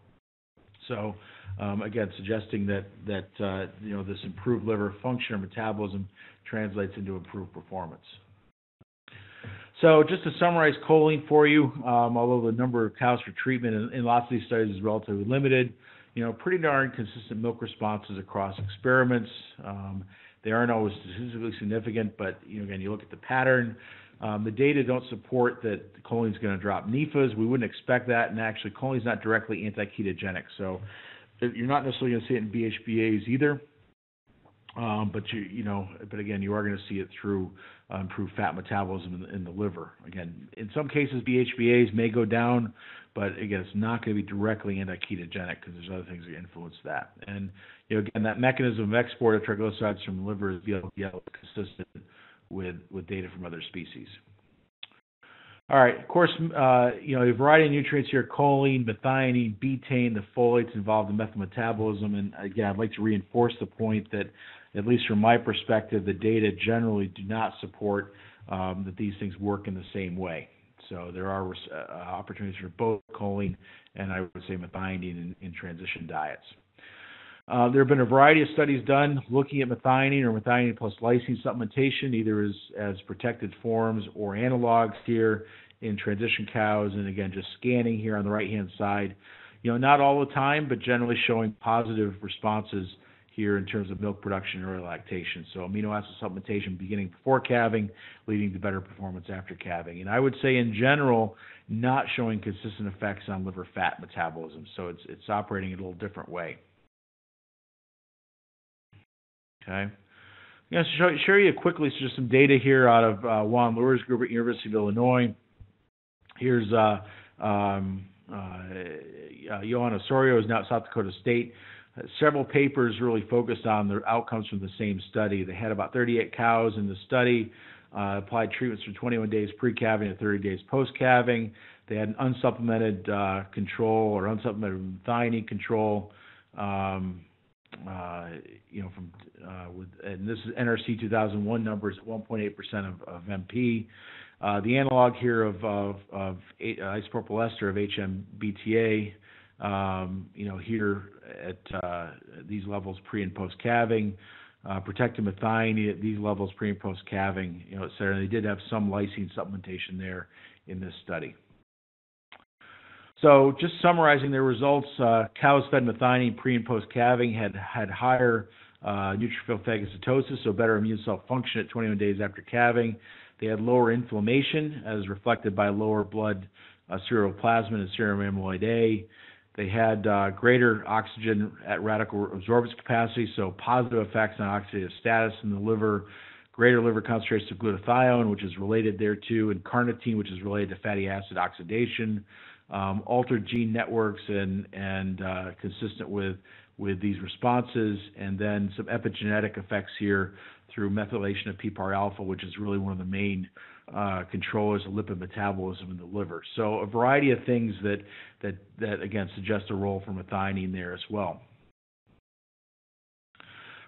So um, again, suggesting that that uh, you know this improved liver function or metabolism translates into improved performance. So just to summarize choline for you, um, although the number of cows for treatment in, in, lots of these studies is relatively limited, you know, pretty darn consistent milk responses across experiments. Um, they aren't always statistically significant, but you know, again, you look at the pattern. Um, the data don't support that choline is going to drop NEFAs. We wouldn't expect that, and actually, choline is not directly anti-ketogenic, so you're not necessarily going to see it in BHBA's either. Um, but you, you know, but again, you are going to see it through uh, improved fat metabolism in the, in the, liver. Again, in some cases, BHBA's may go down, but again, it's not going to be directly anti-ketogenic because there's other things that influence that. And you know, again, that mechanism of export of triglycerides from the liver is VLDL consistent with, with data from other species. All right, of course, uh, you know, a variety of nutrients here, choline, methionine, betaine, the folates involved in methyl metabolism. And again, I'd like to reinforce the point that, at least from my perspective, the data generally do not support um, that these things work in the same way. So there are uh, opportunities for both choline and I would say methionine in, in transition diets. Uh, there have been a variety of studies done looking at methionine or methionine plus lysine supplementation, either as, as protected forms or analogs here in transition cows, and again, just scanning here on the right hand side. You know, not all the time, but generally showing positive responses here in terms of milk production early lactation. So amino acid supplementation beginning before calving, leading to better performance after calving. And I would say in general, not showing consistent effects on liver fat metabolism. So it's it's operating in a little different way. Okay. I'm going to show, show you quickly just some data here out of uh, Juan Loor's group at University of Illinois. Here's uh, um, uh, uh Johan Osorio is now at South Dakota State. Uh, several papers really focused on the outcomes from the same study. They had about 38 cows in the study, uh, applied treatments for 21 days pre-calving and 30 days post-calving. They had an unsupplemented uh, control or unsupplemented methionine control. Um, uh, you know, from uh, with and this is NRC 2001 numbers at 1.8% of, of MP. Uh, the analog here of of, of uh, isopropyl ester of HMTBa, um, you know, here at uh, these levels pre and post calving. Uh, methionine at these levels pre and post calving, you know, et cetera. They did have some lysine supplementation there in this study. So just summarizing their results, uh, cows fed methionine pre and post calving had had higher uh, neutrophil phagocytosis, so better immune cell function at 21 days after calving. They had lower inflammation, as reflected by lower blood uh, ceruloplasmin and serum amyloid A. They had uh, greater oxygen at radical absorbance capacity, so positive effects on oxidative status in the liver, greater liver concentrations of glutathione, which is related thereto, and carnitine, which is related to fatty acid oxidation, um, altered gene networks and and uh, consistent with with these responses, and then some epigenetic effects here through methylation of PPAR alpha, which is really one of the main uh, controllers of lipid metabolism in the liver. So a variety of things that that that again suggest a role for methionine there as well.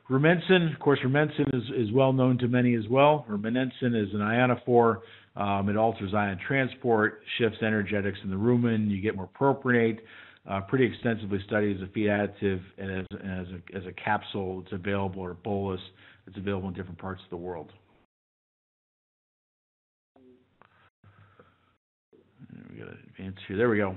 Rumensin, of course, rumensin is, is well known to many as well. Rumensin is an ionophore um, it alters ion transport, shifts energetics in the rumen. You get more propionate. Uh, pretty extensively studied as a feed additive and as, as, a, as a capsule. It's available or bolus. It's available in different parts of the world. We got to advance here. There we go.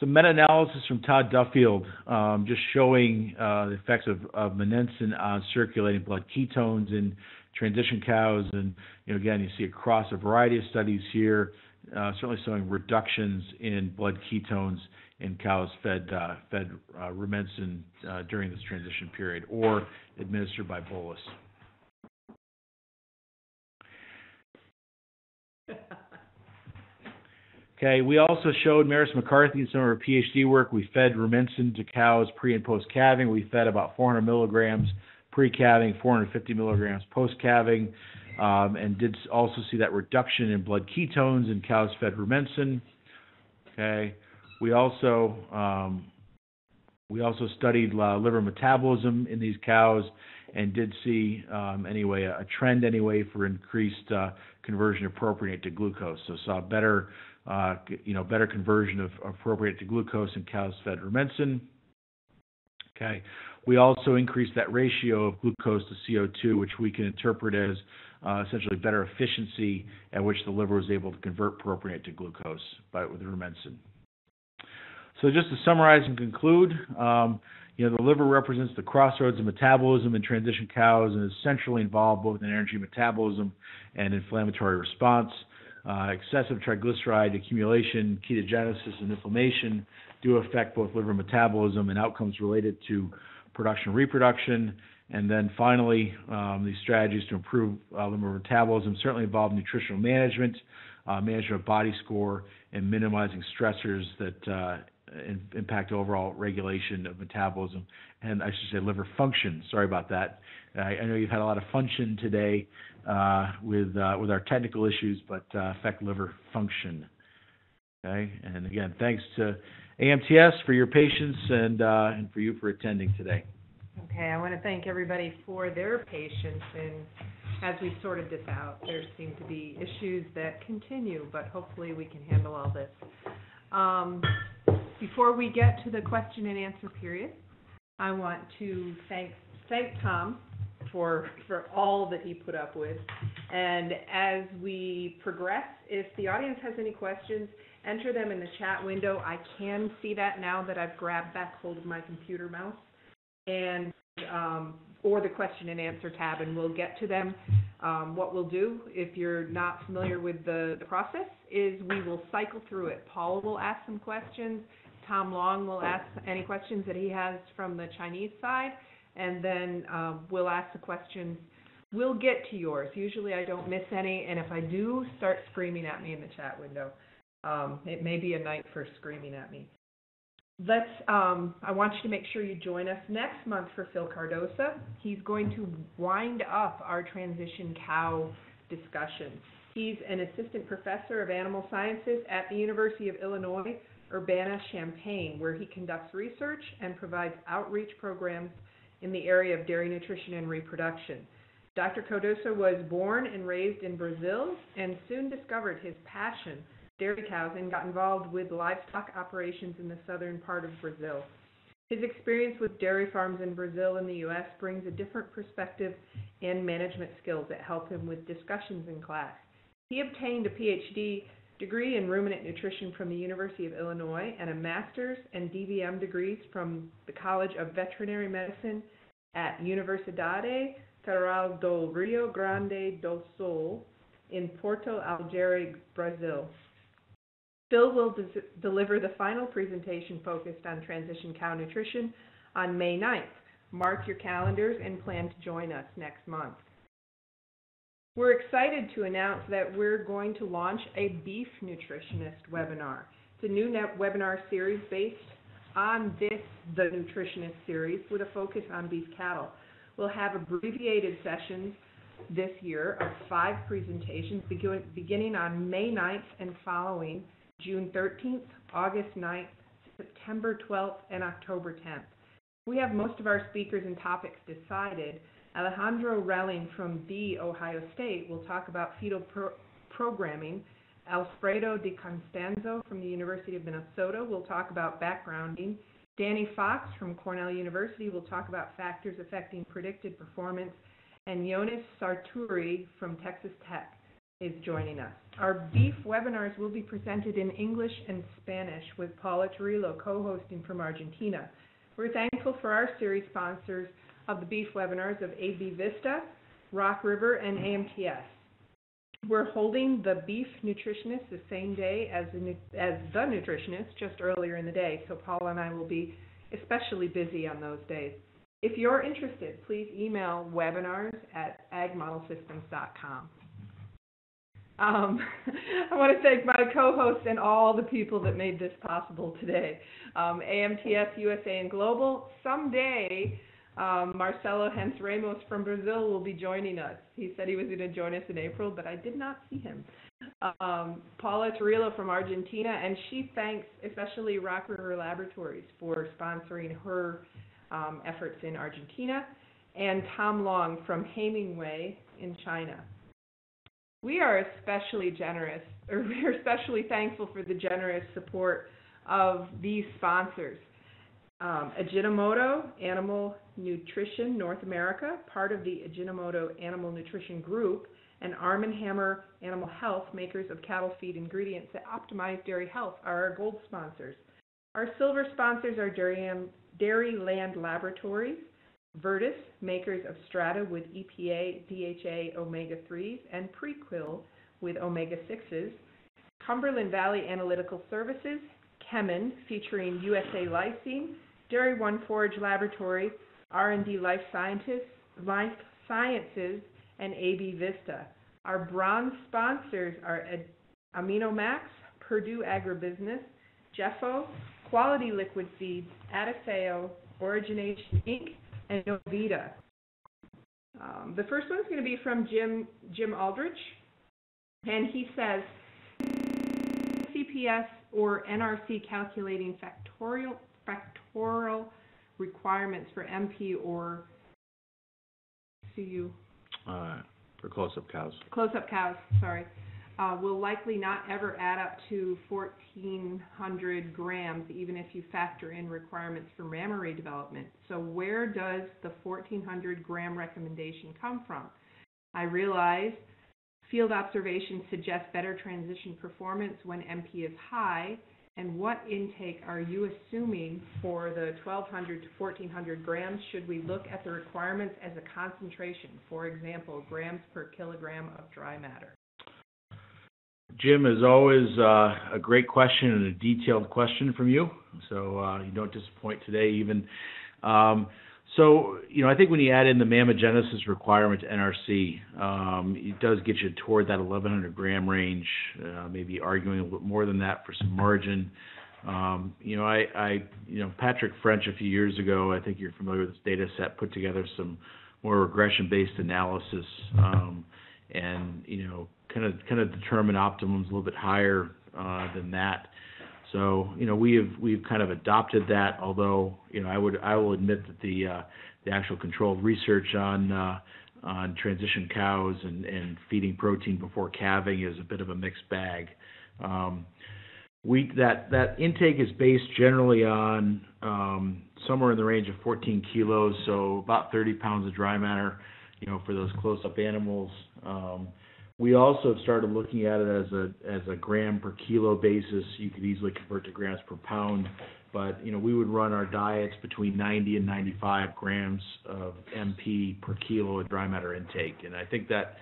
Some meta-analysis from Todd Duffield, um, just showing uh, the effects of, of on circulating blood ketones in transition cows. And you know, again, you see across a variety of studies here, uh, certainly showing reductions in blood ketones in cows fed uh, fed uh, rumensin uh, during this transition period or administered by bolus. Okay, we also showed Maris McCarthy in some of her PhD work. We fed rumensin to cows pre and post calving. We fed about 400 milligrams pre-calving, 450 milligrams post-calving, um, and did also see that reduction in blood ketones in cows fed rumensin. Okay, we also um, we also studied uh, liver metabolism in these cows and did see um, anyway a, trend anyway for increased uh, conversion of propionate to glucose. So saw better uh, you know better conversion of, of propionate to glucose in cows fed rumensin. Okay, we also increased that ratio of glucose to CO2, which we can interpret as uh, essentially better efficiency at which the liver was able to convert propionate to glucose by, with rumensin. So just to summarize and conclude, um, you know, the liver represents the crossroads of metabolism in transition cows and is centrally involved both in energy metabolism and inflammatory response. Uh, excessive triglyceride accumulation, ketogenesis, and inflammation do affect both liver metabolism and outcomes related to production reproduction. And then finally, um, these strategies to improve uh, liver metabolism certainly involve nutritional management, uh, management of body score, and minimizing stressors that uh, in, impact overall regulation of metabolism. And I should say liver function. Sorry about that. I, I know you've had a lot of function today uh, with uh, with our technical issues, but uh, affect liver function. Okay. And again, thanks to AMTS for your patience and, uh, and for you for attending today. Okay, I want to thank everybody for their patience and as we sorted this out, there seem to be issues that continue, but hopefully we can handle all this. Um, before we get to the question and answer period, I want to thank thank Tom for for all that he put up with. And as we progress, if the audience has any questions, enter them in the chat window. I can see that now that I've grabbed back hold of my computer mouse. And, um, or the question and answer tab, and we'll get to them. Um, what we'll do, if you're not familiar with the, the process, is we will cycle through it. Paul will ask some questions. Tom Long will ask any questions that he has from the Chinese side, and then um, we'll ask the questions. We'll get to yours. Usually I don't miss any, and if I do, start screaming at me in the chat window. Um, it may be a night for screaming at me. Let's, um, I want you to make sure you join us next month for Phil Cardoso. He's going to wind up our transition cow discussion. He's an assistant professor of animal sciences at the University of Illinois, Urbana-Champaign, where he conducts research and provides outreach programs in the area of dairy nutrition and reproduction. Dr. Cardoso was born and raised in Brazil and soon discovered his passion, dairy cows, and got involved with livestock operations in the southern part of Brazil. His experience with dairy farms in Brazil and the U.S. brings a different perspective and management skills that help him with discussions in class. He obtained a PhD degree in ruminant nutrition from the University of Illinois and a master's and DVM degrees from the College of Veterinary Medicine at Universidade Federal do Rio Grande do Sul in Porto Alegre, Brazil. Phil will deliver the final presentation focused on transition cow nutrition on May 9th. Mark your calendars and plan to join us next month. We're excited to announce that we're going to launch a beef nutritionist webinar. It's a new net webinar series based on this The Nutritionist series with a focus on beef cattle. We'll have abbreviated sessions this year of five presentations beginning on May 9th and following June 13th, August 9th, September 12th, and October 10th. We have most of our speakers and topics decided. Alejandro Relling from The Ohio State will talk about fetal pro- programming. Alfredo De Constanzo from the University of Minnesota will talk about backgrounding. Danny Fox from Cornell University will talk about factors affecting predicted performance. And Jonas Sarturi from Texas Tech is joining us. Our beef webinars will be presented in English and Spanish with Paula Turiello co-hosting from Argentina. We're thankful for our series sponsors of the beef webinars of AB Vista, Rock River, and AMTS. We're holding the beef nutritionist the same day as the, as the nutritionist, just earlier in the day, so Paula and I will be especially busy on those days. If you're interested, please email webinars at agmodelsystems.com. Um, I want to thank my co-hosts and all the people that made this possible today. Um, AMTS USA and Global. Someday, um, Marcelo Hentz Ramos from Brazil will be joining us. He said he was going to join us in April, but I did not see him. Um, Paula Turiello from Argentina, and she thanks especially Rock River Laboratories for sponsoring her um, efforts in Argentina, and Tom Long from Hemingway in China. We are especially generous, or we are especially thankful for the generous support of these sponsors. Um, Ajinomoto Animal Nutrition North America, part of the Ajinomoto Animal Nutrition Group, and Arm & Hammer Animal Health, makers of cattle feed ingredients that optimize dairy health, are our gold sponsors. Our silver sponsors are Dairyland Laboratories, Virtus, makers of Strata with EPA, DHA, omega 3s, and Prequel with omega 6s, Cumberland Valley Analytical Services, Kemin, featuring USA Lysine, Dairy One Forage Laboratory, R&D Life Scientists, Life Sciences, and AB Vista. Our bronze sponsors are AminoMax, Perdue Agribusiness, Jefo, Quality Liquid Feeds, Adisseo, Origination Inc., and Novita. Um, the first one is going to be from Jim Jim Aldrich, and he says CPS or NRC calculating factorial factorial requirements for MP or CU Uh, for close-up cows. close-up cows. Sorry. Uh, will likely not ever add up to 1,400 grams, even if you factor in requirements for mammary development. So where does the 1,400 gram recommendation come from? I realize field observations suggest better transition performance when MP is high, and what intake are you assuming for the 1,200 to 1,400 grams? Should we look at the requirements as a concentration, for example, grams per kilogram of dry matter? Jim, as always, uh, a great question and a detailed question from you. So uh, you don't disappoint today, even. Um, so, you know, I think when you add in the mammogenesis requirement to NRC, um, it does get you toward that 1,100 gram range, uh, maybe arguing a little bit more than that for some margin. Um, you know, I, I, you know, Patrick French a few years ago, I think you're familiar with this data set, put together some more regression-based analysis. Um, and, you know, kind of, kind of determine optimums a little bit higher, uh, than that. So, you know, we have, we've kind of adopted that, although, you know, I would, I will admit that the, uh, the actual controlled research on, uh, on transition cows and, and feeding protein before calving is a bit of a mixed bag. Um, we, that, that intake is based generally on, um, somewhere in the range of fourteen kilos, so about thirty pounds of dry matter, you know, for those close-up animals. Um, we also have started looking at it as a, as a gram per kilo basis. You could easily convert to grams per pound. But, you know, we would run our diets between ninety and ninety-five grams of MP per kilo of dry matter intake. And I think that,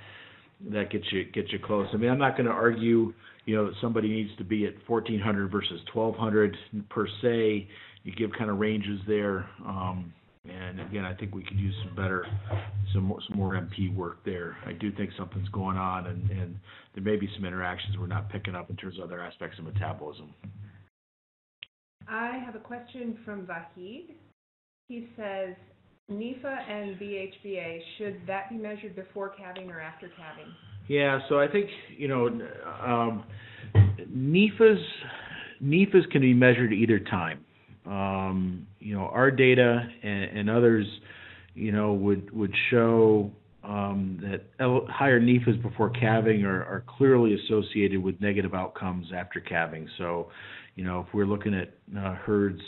that gets you, gets you close. I mean, I'm not gonna argue, you know, that somebody needs to be at fourteen hundred versus twelve hundred per se. You give kind of ranges there. Um, and again, I think we could use some better, some more, some more MP work there. I do think something's going on and, and there may be some interactions we're not picking up in terms of other aspects of metabolism. I have a question from Vahid. He says, NEFA and BHBA, should that be measured before calving or after calving? Yeah, so I think, you know, um, NEFAs, NEFAs can be measured either time. Um, you know, our data and, and others, you know, would, would show, um, that ele- higher NEFAs before calving are, are clearly associated with negative outcomes after calving. So, you know, if we're looking at, uh, herds,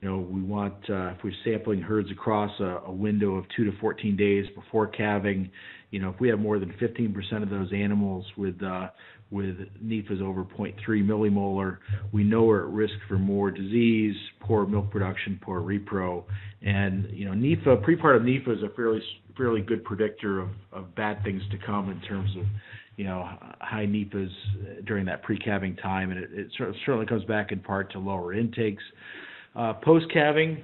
you know, we want, uh, if we're sampling herds across a, a window of two to 14 days before calving, you know, if we have more than 15% of those animals with, uh, with NEFAs over 0.3 millimolar, we know we're at risk for more disease, poor milk production, poor repro. And, you know, prepartum NEFA is a fairly, fairly good predictor of, of bad things to come in terms of, you know, high NEFAs during that pre-calving time. And it, it certainly comes back in part to lower intakes. Uh, post-calving,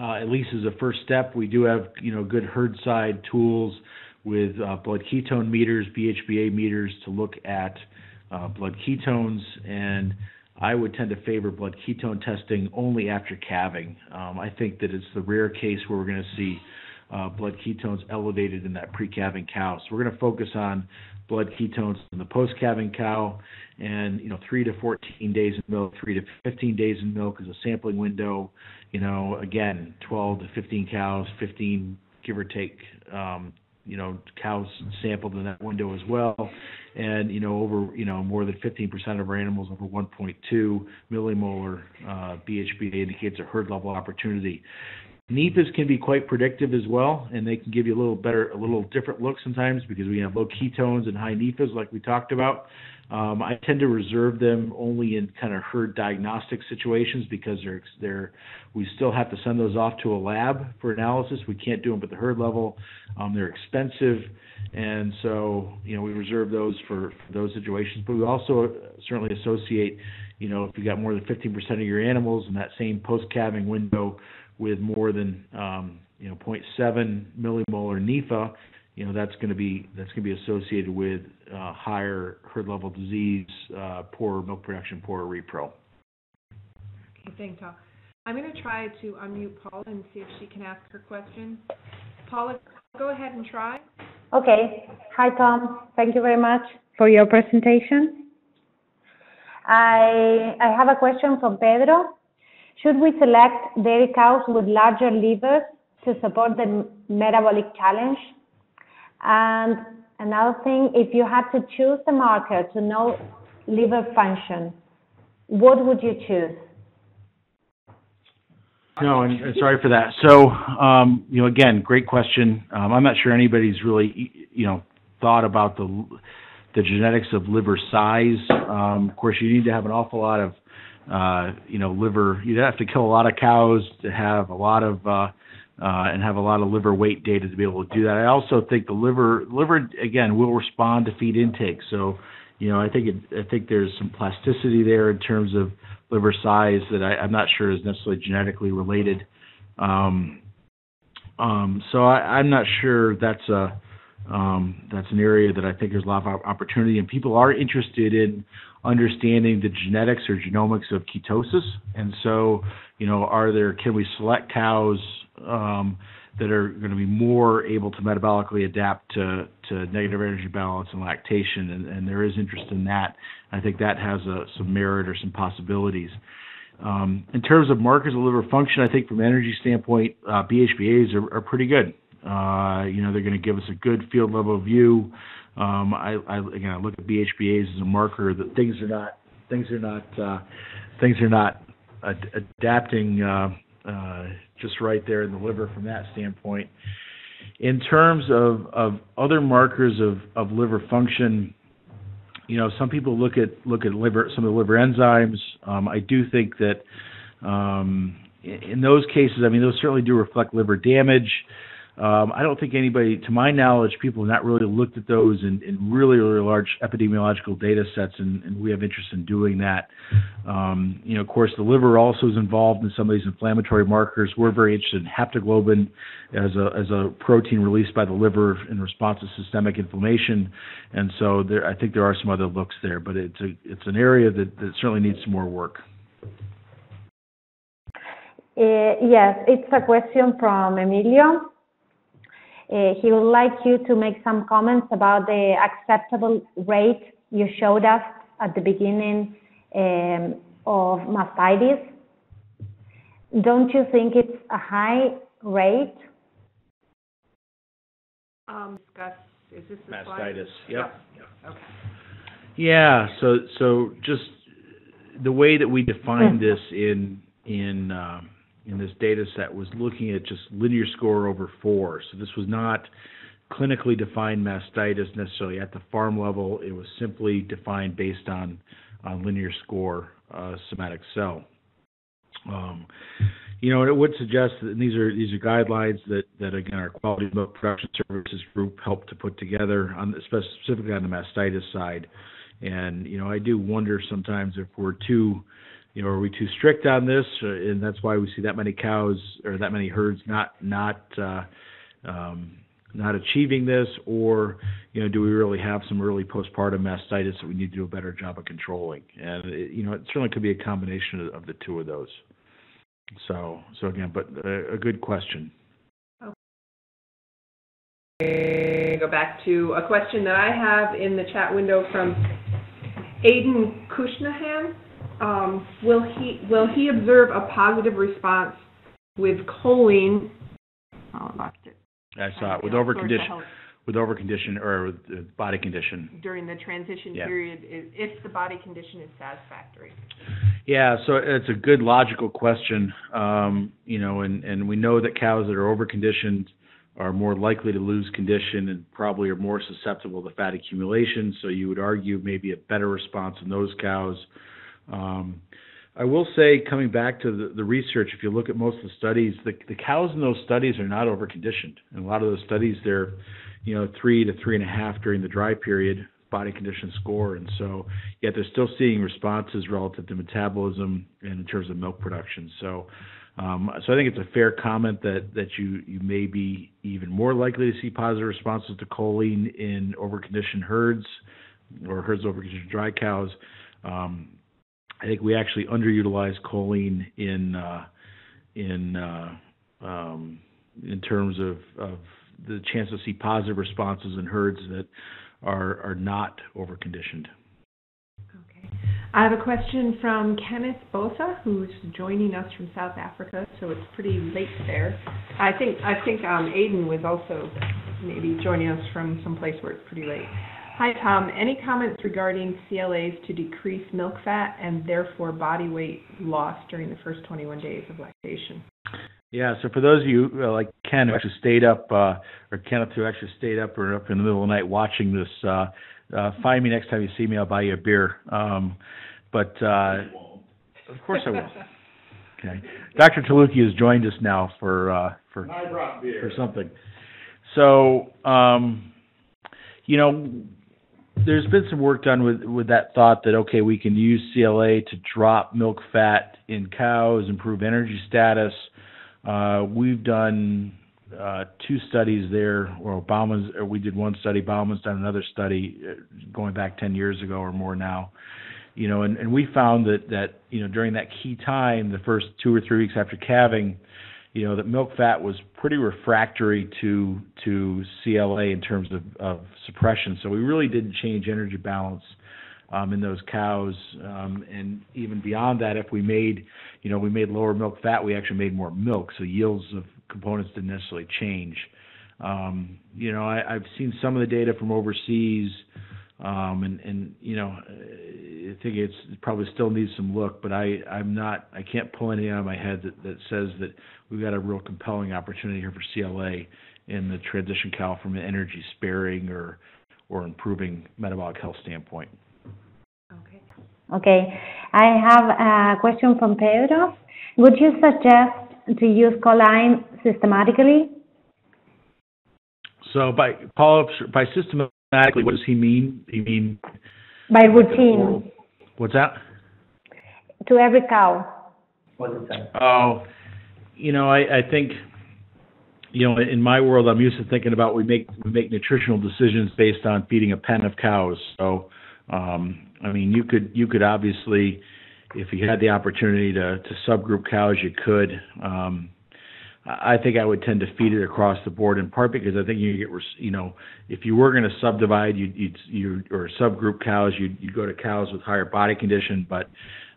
uh, at least as a first step, we do have, you know, good herd side tools with uh, blood ketone meters, BHBA meters to look at uh, blood ketones, and I would tend to favor blood ketone testing only after calving. Um, I think that it's the rare case where we're going to see uh, blood ketones elevated in that pre-calving cow. So we're going to focus on blood ketones in the post-calving cow, and you know, three to 14 days in milk, three to 15 days in milk is a sampling window. You know, again, 12 to 15 cows, 15 give or take um, you know cows sampled in that window as well and you know over you know more than 15% of our animals over 1.2 millimolar uh, BHBA indicates a herd level opportunity. NEFAs can be quite predictive as well, and they can give you a little better, a little different look sometimes because we have low ketones and high NEFAs, like we talked about. Um, I tend to reserve them only in kind of herd diagnostic situations because they're they're we still have to send those off to a lab for analysis. We can't do them at the herd level. Um, they're expensive, and so you know we reserve those for, for those situations. But we also certainly associate, you know, if you got more than 15% of your animals in that same post-calving window with more than um, you know 0.7 millimolar NEFA, you know that's going to be that's going to be associated with uh, higher herd level disease, uh, poor milk production, poor repro. Okay, thanks, Tom. I'm going to try to unmute Paula and see if she can ask her question. Paula, go ahead and try. Okay. Hi, Tom. Thank you very much for your presentation. I I have a question from Pedro. Should we select dairy cows with larger livers to support the metabolic challenge? And another thing, if you had to choose the marker to know liver function, what would you choose? No, and, sorry for that. So, um, you know, again, great question. Um, I'm not sure anybody's really, you know, thought about the the genetics of liver size. Um, of course, you need to have an awful lot of, uh, you know, liver. You'd have to kill a lot of cows to have a lot of, uh, uh, and have a lot of liver weight data to be able to do that. I also think the liver, liver again, will respond to feed intake. So, you know, I think it, I think there's some plasticity there in terms of liver size that I, I'm not sure is necessarily genetically related. Um, um, so I, I'm not sure that's a um, that's an area that I think there's a lot of opportunity, and people are interested in understanding the genetics or genomics of ketosis. And so, you know, are there can we select cows um, that are going to be more able to metabolically adapt to, to negative energy balance and lactation, and, and there is interest in that. I think that has a, some merit or some possibilities. Um, in terms of markers of liver function, I think from an energy standpoint, uh, BHBA's are, are pretty good. Uh, you know, they're going to give us a good field level view. Um, I, I again, I look at BHBA's as a marker that things are not things are not uh, things are not ad- adapting uh, just right there in the liver from that standpoint. In terms of, of other markers of, of liver function, you know, some people look at look at liver some of the liver enzymes. Um, I do think that um, in those cases, I mean, those certainly do reflect liver damage. Um, I don't think anybody, to my knowledge, people have not really looked at those in, in really, really large epidemiological data sets, and, and we have interest in doing that. Um, you know, of course, the liver also is involved in some of these inflammatory markers. We're very interested in haptoglobin as a, as a protein released by the liver in response to systemic inflammation, and so there, I think there are some other looks there, but it's a, it's an area that, that certainly needs some more work. Uh, yes, it's a question from Emilio. Uh, he would like you to make some comments about the acceptable rate you showed us at the beginning um, of mastitis. Don't you think it's a high rate? Um, discuss, is this the slide? Mastitis, yep. Okay. Yeah, so so just the way that we define this in in um, in this data set was looking at just linear score over four. So this was not clinically defined mastitis necessarily at the farm level. It was simply defined based on on linear score uh, somatic cell. Um, you know, it would suggest that these are these are guidelines that that again our quality milk production services group helped to put together on specifically on the mastitis side. And you know, I do wonder sometimes if we're too, you know, are we too strict on this, uh, and that's why we see that many cows or that many herds not not uh, um, not achieving this, or you know, do we really have some early postpartum mastitis that we need to do a better job of controlling? And it, you know, it certainly could be a combination of, the two of those. So, so again, but a, a good question. Go back to a question that I have in the chat window from Aiden Kushnahan. Um, will he will he observe a positive response with choline? Oh, I lost it. I saw it with overcondition, with overcondition or with uh, body condition. During the transition Yeah. period, if, if the body condition is satisfactory. Yeah, so it's a good logical question. Um, you know, and, and we know that cows that are overconditioned are more likely to lose condition and probably are more susceptible to fat accumulation. So you would argue maybe a better response in those cows. Um, I will say, coming back to the, the research, if you look at most of the studies, the, the cows in those studies are not overconditioned. In a lot of those studies, they're, you know, three to three and a half during the dry period body condition score, and so yet they're still seeing responses relative to metabolism and in terms of milk production. So, um, so I think it's a fair comment that that you you may be even more likely to see positive responses to choline in overconditioned herds or herds overconditioned dry cows. Um, I think we actually underutilize choline in uh, in uh, um, in terms of, of the chance to see positive responses in herds that are are not overconditioned. Okay. I have a question from Kenneth Bosa, who's joining us from South Africa, so it's pretty late there. I think I think um, Aiden was also maybe joining us from someplace where it's pretty late. Hi Tom, any comments regarding CLAs to decrease milk fat and therefore body weight loss during the first 21 days of lactation? Yeah, so for those of you uh, like Ken who actually stayed up, uh, or Kenneth who actually stayed up or up in the middle of the night watching this, uh, uh, find me next time you see me. I'll buy you a beer. Um, but uh, of course I will. Okay, Dr. Taluki has joined us now for uh, for for something. So um, you know, there's been some work done with with that thought that okay, we can use CLA to drop milk fat in cows, improve energy status. Uh, we've done uh, two studies there. Well, Bauman's, or we did one study. Bauman's done another study uh, going back 10 years ago or more now. You know, and, and we found that that you know during that key time, the first two or three weeks after calving, you know, that milk fat was pretty refractory to to CLA in terms of, of suppression. So we really didn't change energy balance um, in those cows. Um, and even beyond that, if we made, you know, we made lower milk fat, we actually made more milk. So yields of components didn't necessarily change. Um, you know, I, I've seen some of the data from overseas, um, and, and you know, I think it's it probably still needs some look, but I, I'm not, I can't pull anything out of my head that, that says that we've got a real compelling opportunity here for CLA in the transition cow from an energy sparing or, or improving metabolic health standpoint. Okay. Okay, I have a question from Pedro. Would you suggest to use choline systematically? So by Paul, by systematically, what does he mean? He mean By routine, what's that? to every cow? What is that? Oh, you know, I, I think, you know, in my world, I'm used to thinking about we make we make nutritional decisions based on feeding a pen of cows. So, um, I mean, you could you could obviously, if you had the opportunity to to subgroup cows, you could. Um, I think I would tend to feed it across the board in part because I think you get, you know, if you were going to subdivide, you'd, you'd, you or subgroup cows, you'd, you'd go to cows with higher body condition. But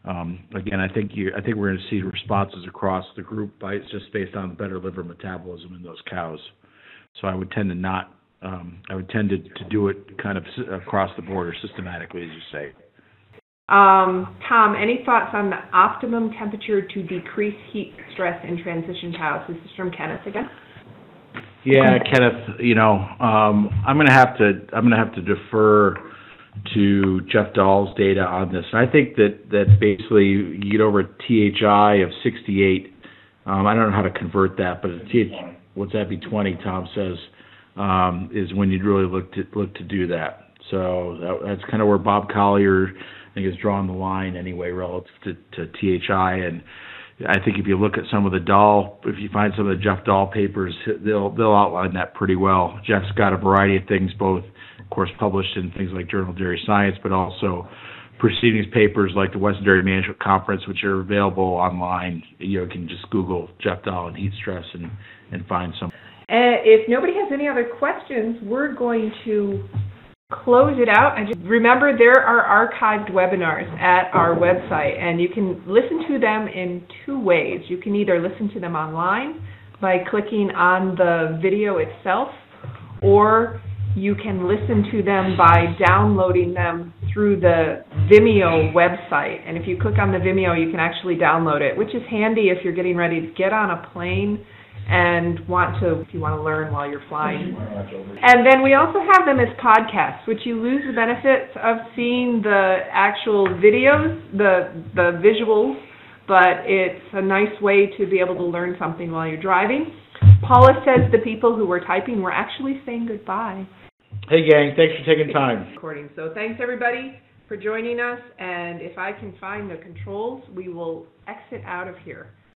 um, again, I think you, I think we're going to see responses across the group by just based on better liver metabolism in those cows. So I would tend to not, um, I would tend to, to do it kind of across the board or systematically, as you say. Um, Tom, any thoughts on the optimum temperature to decrease heat stress in transition cows? This is from Kenneth again. Yeah, Kenneth, you know, um, I'm gonna have to, I'm gonna have to defer to Geoff Dahl's data on this. I think that, basically you get over a THI of 68, um, I don't know how to convert that, but what's that be, 20, Tom says, is when you'd really look to, look to do that. That's kind of where Bob Collier, think, has drawn the line anyway relative to, to THI. And I think if you look at some of the Dahl, if you find some of the Geoff Dahl papers, they'll they'll outline that pretty well. Geoff's got a variety of things, both, of course, published in things like Journal of Dairy Science, but also proceedings papers like the Western Dairy Management Conference, which are available online. You know, you can just Google Geoff Dahl and heat stress and and find some. Uh, if nobody has any other questions, we're going to close it out. And just remember, there are archived webinars at our website, and you can listen to them in two ways. You can either listen to them online by clicking on the video itself, or you can listen to them by downloading them through the Vimeo website. And if you click on the Vimeo, you can actually download it, which is handy if you're getting ready to get on a plane and want to, if you want to learn while you're flying. And then we also have them as podcasts, which you lose the benefits of seeing the actual videos, the the visuals, but it's a nice way to be able to learn something while you're driving. Paula says the people who were typing were actually saying goodbye. Hey, gang, thanks for taking time. Recording. So thanks everybody for joining us, and if I can find the controls, we will exit out of here.